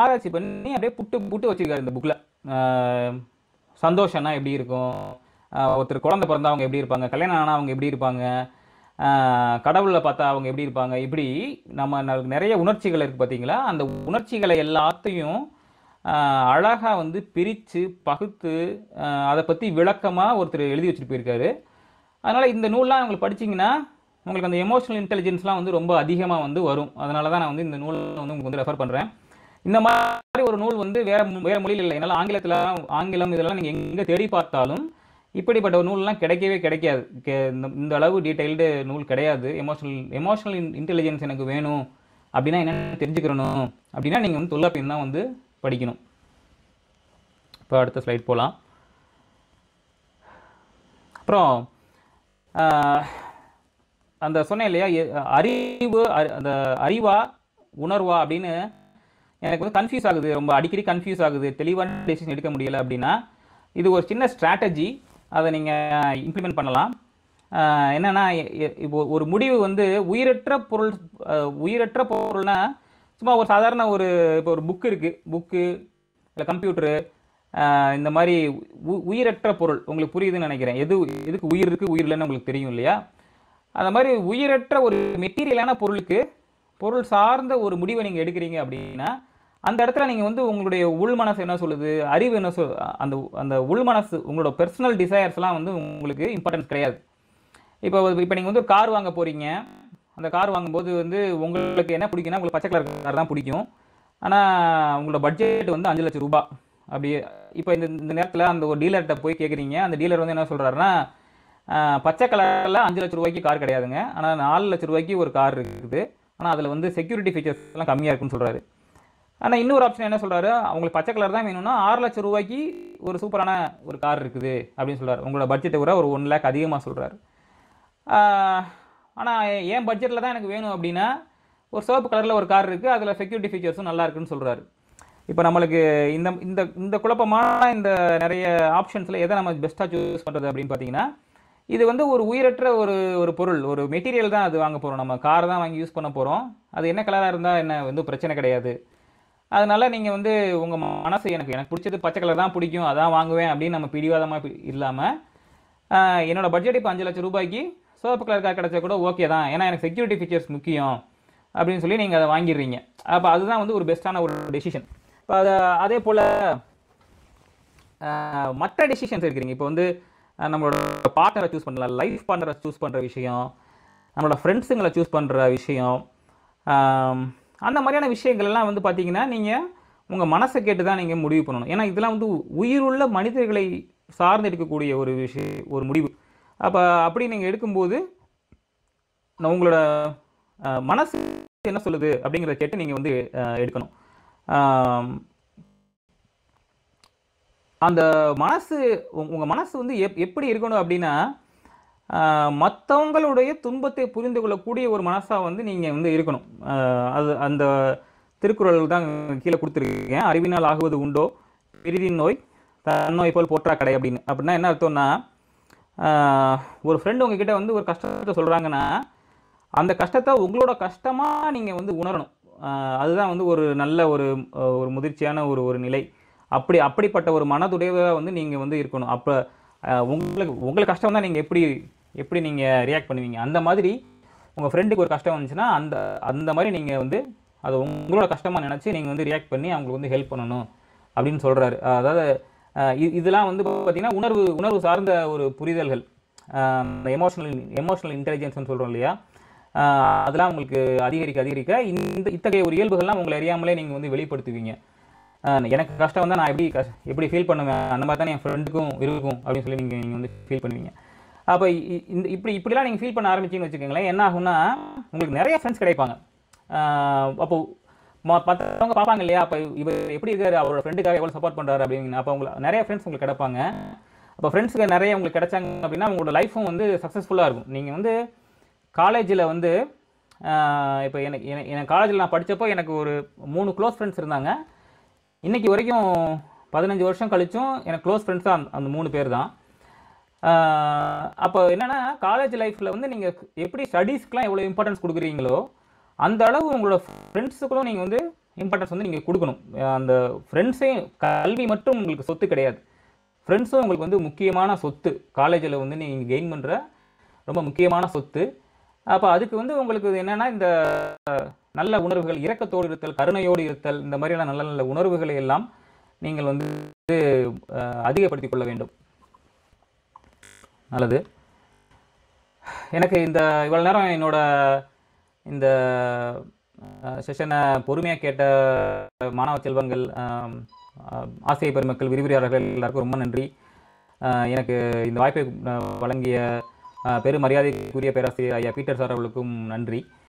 ஆராய்ச்சி பண்ணி அப்படியே புட்டு புட்டு வச்சுருக்காரு இந்த புக்கில் சந்தோஷம்னா எப்படி இருக்கும்? ஒருத்தர் குழந்தை பிறந்தா அவங்க எப்படி இருப்பாங்க? கல்யாணம் ஆனால் அவங்க எப்படி இருப்பாங்க? கடவுளில் பார்த்தா அவங்க எப்படி இருப்பாங்க? இப்படி நம்ம ந- நிறைய உணர்ச்சிகள் இருக்குது பார்த்தீங்களா அந்த உணர்ச்சிகளை எல்லாத்தையும் அழகாக வந்து பிரித்து பகுத்து அதை பற்றி விளக்கமாக ஒருத்தர் எழுதி வச்சுட்டு போயிருக்காரு. அதனால் இந்த நூல்லாம் உங்களுக்கு படிச்சீங்கன்னா உங்களுக்கு அந்த எமோஷனல் இன்டெலிஜென்ஸ்லாம் வந்து ரொம்ப அதிகமாக வந்து வரும். அதனால தான் நான் வந்து இந்த நூலை வந்து உங்களுக்கு வந்து ரெஃபர் பண்ணுறேன் இந்த மாதிரி ஒரு நூல் வந்து வேறு வேறு வேற மொழியில் இல்லை. என்னால் ஆங்கிலத்தில் ஆங்கிலம் இதெல்லாம் நீங்கள் எங்கே தேடி பார்த்தாலும் இப்படிப்பட்ட ஒரு நூல்லாம் கிடைக்கவே கிடைக்காது. இந்த- அளவு டீட்டெயில்டு நூல் கிடையாது. எமோஷனல் எமோஷனல் இன்டெலிஜென்ஸ் எனக்கு வேணும். அப்படின்னா என்னென்னு தெரிஞ்சுக்கிறணும் அப்படின்னா நீங்கள் வந்து தொல்காப்பியம் தான் வந்து படிக்கணும். இப்போ அடுத்த ஸ்லைட் போகலாம் அப்புறம் அந்த சொன்னேன் இல்லையா? எ- அறிவு அந்த அறிவா உணர்வா அப்படின்னு எனக்கு வந்து கன்ஃபியூஸ் ஆகுது. ரொம்ப அடிக்கடி கன்ஃபியூஸ் ஆகுது. தெளிவான டெசிஷன் எடுக்க முடியல அப்படின்னா இது ஒரு சின்ன ஸ்ட்ராட்டஜி அதை நீங்கள் இம்ப்ளிமெண்ட் பண்ணலாம். என்னென்னா இப்போ ஒரு முடிவு வந்து உயிரற்ற பொருள் உயிரற்ற பொருள்னா சும்மா ஒரு சாதாரண ஒரு இப்போ ஒரு புக்கு இருக்குது புக்கு இல்லை கம்ப்யூட்டரு இந்த மாதிரி உ- உயிரற்ற பொருள். உங்களுக்கு புரியுதுன்னு நினைக்கிறேன். எது எதுக்கு உயிர் இருக்குது உயிர் இல்லைன்னு உங்களுக்கு தெரியும் இல்லையா? அந்த மாதிரி உயிரற்ற ஒரு மெட்டீரியலான பொருளுக்கு பொருள் சார்ந்த ஒரு முடிவை நீங்கள் எடுக்கிறீங்க அப்படின்னா அந்த இடத்துல நீங்கள் வந்து உங்களுடைய உள் மனசு என்ன சொல்லுது? அறிவு என்ன சொல் அந்த அந்த உள் மனசு உங்களோட பர்சனல் டிசையர்ஸ்லாம் வந்து உங்களுக்கு இம்பார்ட்டன்ஸ் கிடையாது. இப்போ இப்போ நீங்கள் வந்து ஒரு கார் வாங்க போகிறீங்க அந்த கார் வாங்கும்போது வந்து உங்களுக்கு என்ன பிடிக்குன்னா உங்களுக்கு பச்சை கலர் கார் தான் பிடிக்கும். ஆனால் உங்களோட பட்ஜெட் வந்து அஞ்சு லட்சம் ரூபாய் அப்படி இப்போ இந்த இந்த நேரத்தில் அந்த ஒரு டீலர்கிட்ட போய் கேட்குறீங்க அந்த டீலர் வந்து என்ன சொல்கிறாருன்னா பச்சை கலரில் அஞ்சு லட்ச ரூபாய்க்கு கார் கிடையாதுங்க. ஆனால் நாலு லட்ச ரூபாய்க்கு ஒரு கார் இருக்குது. ஆனால் அதில் வந்து செக்யூரிட்டி ஃபீச்சர்ஸ்லாம் கம்மியாக இருக்குன்னு சொல்கிறாரு ஆனால் இன்னொரு ஆப்ஷன் என்ன சொல்கிறாரு அவங்களுக்கு பச்சை கலர் தான் வேணும்னா ஆறு லட்ச ரூபாய்க்கு ஒரு சூப்பரான ஒரு கார் இருக்குது அப்படின்னு சொல்கிறார் உங்களோட பட்ஜெட்டை விட ஒரு ஒன் லேக் அதிகமாக சொல்கிறார் ஆனால் என் பட்ஜெட்டில் தான் எனக்கு வேணும் அப்படின்னா ஒரு சிவப்பு கலரில் ஒரு கார் இருக்குது அதில் செக்யூரிட்டி ஃபீச்சர்ஸும் நல்லா இருக்குன்னு சொல்கிறாரு இப்போ நம்மளுக்கு இந்த இந்த இந்த குழப்பமான இந்த நிறைய ஆப்ஷன்ஸில் எதை நம்ம பெஸ்ட்டாக சூஸ் பண்ணுறது அப்படின்னு பார்த்தீங்கன்னா இது வந்து ஒரு உயிரற்ற ஒரு ஒரு பொருள் ஒரு மெட்டீரியல் தான் அது வாங்க போகிறோம் நம்ம கார் தான் வாங்கி யூஸ் பண்ண போகிறோம் அது என்ன கலராக இருந்தால் என்ன வந்து பிரச்சனை கிடையாது. அதனால் நீங்கள் வந்து உங்கள் மனசு எனக்கு எனக்கு பிடிச்சது பச்சை கலர் தான் பிடிக்கும் அதான் வாங்குவேன் அப்படின்னு நம்ம பிடிவாதமாக இல்லாமல் என்னோடய பட்ஜெட் இப்போ அஞ்சு லட்சம் ரூபாய்க்கு சிவப்பு கலர் கார் கிடச்சா கூட ஓகே தான். ஏன்னா எனக்கு செக்யூரிட்டி ஃபீச்சர்ஸ் முக்கியம் அப்படின்னு சொல்லி நீங்கள் அதை வாங்கிடுறீங்க. அப்போ அதுதான் வந்து ஒரு பெஸ்ட்டான ஒரு டெசிஷன் இப்போ அதை அதே போல் மற்ற டெசிஷன்ஸ் இருக்கிறீங்க இப்போ வந்து நம்மளோட பார்ட்னரை சூஸ் பண்ணலாம் லைஃப் பார்ட்னரை சூஸ் பண்ணுற விஷயம் நம்மளோட ஃப்ரெண்ட்ஸுங்களை சூஸ் பண்ணுற விஷயம் அந்த மாதிரியான விஷயங்கள் எல்லாம் வந்து பார்த்தீங்கன்னா நீங்கள் உங்கள் மனசை கேட்டு தான் நீங்கள் முடிவு பண்ணணும். ஏன்னா இதெல்லாம் வந்து உயிருள்ள மனிதர்களை சார்ந்து எடுக்கக்கூடிய ஒரு விஷய ஒரு முடிவு. அப்போ அப்படி நீங்கள் எடுக்கும்போது நான் உங்களோட மனசு என்ன சொல்லுது அப்படிங்கிறத கேட்டு நீங்கள் வந்து எடுக்கணும். அந்த மனசு உங்கள் மனசு வந்து எப் எப்படி இருக்கணும் அப்படின்னா மற்றவங்களுடைய துன்பத்தை புரிந்து கொள்ளக்கூடிய ஒரு மனசாக வந்து நீங்கள் வந்து இருக்கணும். அது அந்த திருக்குறள் தான் கீழே கொடுத்துருக்கீங்க அறிவினால் ஆகுவது உண்டோ? பெரிதின் நோய் தன்னோய் போல் போற்றா கடை அப்படின்னு. அப்படின்னா என்ன அர்த்தம்னா ஒரு ஃப்ரெண்டு உங்ககிட்ட வந்து ஒரு கஷ்டத்தை சொல்கிறாங்கன்னா அந்த கஷ்டத்தை உங்களோட கஷ்டமாக நீங்கள் வந்து உணரணும். அதுதான் வந்து ஒரு நல்ல ஒரு ஒரு முதிர்ச்சியான ஒரு ஒரு நிலை. அப்படி அப்படிப்பட்ட ஒரு மனதுடையதாக வந்து நீங்கள் வந்து இருக்கணும். அப்போ உங்களுக்கு உங்களுக்கு கஷ்டம் தான் நீங்கள் எப்படி எப்படி நீங்கள் ரியாக்ட் பண்ணுவீங்க? அந்த மாதிரி உங்கள் ஃப்ரெண்டுக்கு ஒரு கஷ்டம் வந்துச்சுன்னா அந்த அந்த மாதிரி நீங்கள் வந்து அதை உங்களோட கஷ்டமாக நினச்சி நீங்கள் வந்து ரியாக்ட் பண்ணி அவங்களுக்கு வந்து ஹெல்ப் பண்ணணும் அப்படின்னு சொல்கிறாரு அதாவது இதெல்லாம் வந்து பார்த்திங்கன்னா உணர்வு உணர்வு சார்ந்த ஒரு புரிதல்கள். எமோஷனல் எமோஷனல் இன்டெலிஜென்ஸ்னு சொல்கிறோம் இல்லையா? அதெல்லாம் உங்களுக்கு அதிகரிக்க அதிகரிக்க இந்த இத்தகைய ஒரு இயல்புகள்லாம் உங்களை அறியாமலே நீங்கள் வந்து வெளிப்படுத்துவீங்க. எனக்கு கஷ்டம் வந்தால் நான் எப்படி கஷ் எப்படி ஃபீல் பண்ணுவேன்? அந்த மாதிரி தான் என் ஃப்ரெண்டுக்கும் இருக்கும் அப்படின்னு சொல்லி நீங்கள் நீங்கள் வந்து ஃபீல் பண்ணுவீங்க. அப்போ இந்த இப்படி இப்படிலாம் நீங்கள் ஃபீல் பண்ண ஆரம்பிச்சிங்கன்னு வச்சுக்கோங்களேன் என்ன ஆகும்னா உங்களுக்கு நிறைய ஃப்ரெண்ட்ஸ் கிடைப்பாங்க. அப்போது அப்போ மற்றவங்க பார்ப்பாங்க இல்லையா? அப்போ இவர் எப்படி இருக்காரு? அவரோட ஃப்ரெண்டுக்காக எவ்வளோ சப்போர்ட் பண்ணுறாரு அப்படின்னு அப்போ உங்களுக்கு நிறைய ஃப்ரெண்ட்ஸ் உங்களுக்கு கிடைப்பாங்க. அப்போ ஃப்ரெண்ட்ஸுக்கு நிறைய உங்களுக்கு கிடைச்சாங்க அப்படின்னா உங்களோட லைஃப்பும் வந்து சக்ஸஸ்ஃபுல்லாக இருக்கும். நீங்கள் வந்து காலேஜில் வந்து இப்போ எனக்கு எனக்கு காலேஜில் நான் படித்தப்போ எனக்கு ஒரு மூணு க்ளோஸ் ஃப்ரெண்ட்ஸ் இருந்தாங்க. இன்றைக்கி வரைக்கும் பதினஞ்சு வருஷம் கழிச்சும் எனக்கு க்ளோஸ் ஃப்ரெண்ட்ஸாக அந்த மூணு பேர் தான். அப்போ என்னன்னா காலேஜ் லைஃப்பில் வந்து நீங்கள் எப்படி ஸ்டடீஸ்க்குலாம் எவ்வளோ இம்பார்ட்டன்ஸ் கொடுக்குறீங்களோ அந்த அளவு உங்களோட ஃப்ரெண்ட்ஸுக்கும் நீங்கள் வந்து இம்பார்ட்டன்ஸ் வந்து நீங்கள் கொடுக்கணும். அந்த ஃப்ரெண்ட்ஸையும் கல்வி மட்டும் உங்களுக்கு சொத்து கிடையாது. ஃப்ரெண்ட்ஸும் உங்களுக்கு வந்து முக்கியமான சொத்து. காலேஜில் வந்து நீங்கள் கெயின் பண்ணுற ரொம்ப முக்கியமான சொத்து. அப்போ அதுக்கு வந்து உங்களுக்கு என்னென்னா இந்த நல்ல உணர்வுகள் இரக்கத்தோடு இருத்தல் கருணையோடு இருத்தல் இந்த மாதிரியான நல்ல நல்ல உணர்வுகளை எல்லாம் நீங்கள் வந்து அதிகப்படுத்தி அதிகப்படுத்திக் கொள்ள வேண்டும். நல்லது. எனக்கு இந்த இவ்வளோ நேரம் என்னோடய இந்த செஷனை பொறுமையாக கேட்ட மாணவ செல்வங்கள் ஆசிரியர் பெருமக்கள் விரிவுரையாளர்கள் எல்லாருக்கும் ரொம்ப நன்றி. எனக்கு இந்த வாய்ப்பை வழங்கிய பெருமரியாதைக்குரிய பெரும் மரியாதைக்குரிய பேராசிரியர் ஐயா பீட்டர் சார் அவர்களுக்கும் நன்றி.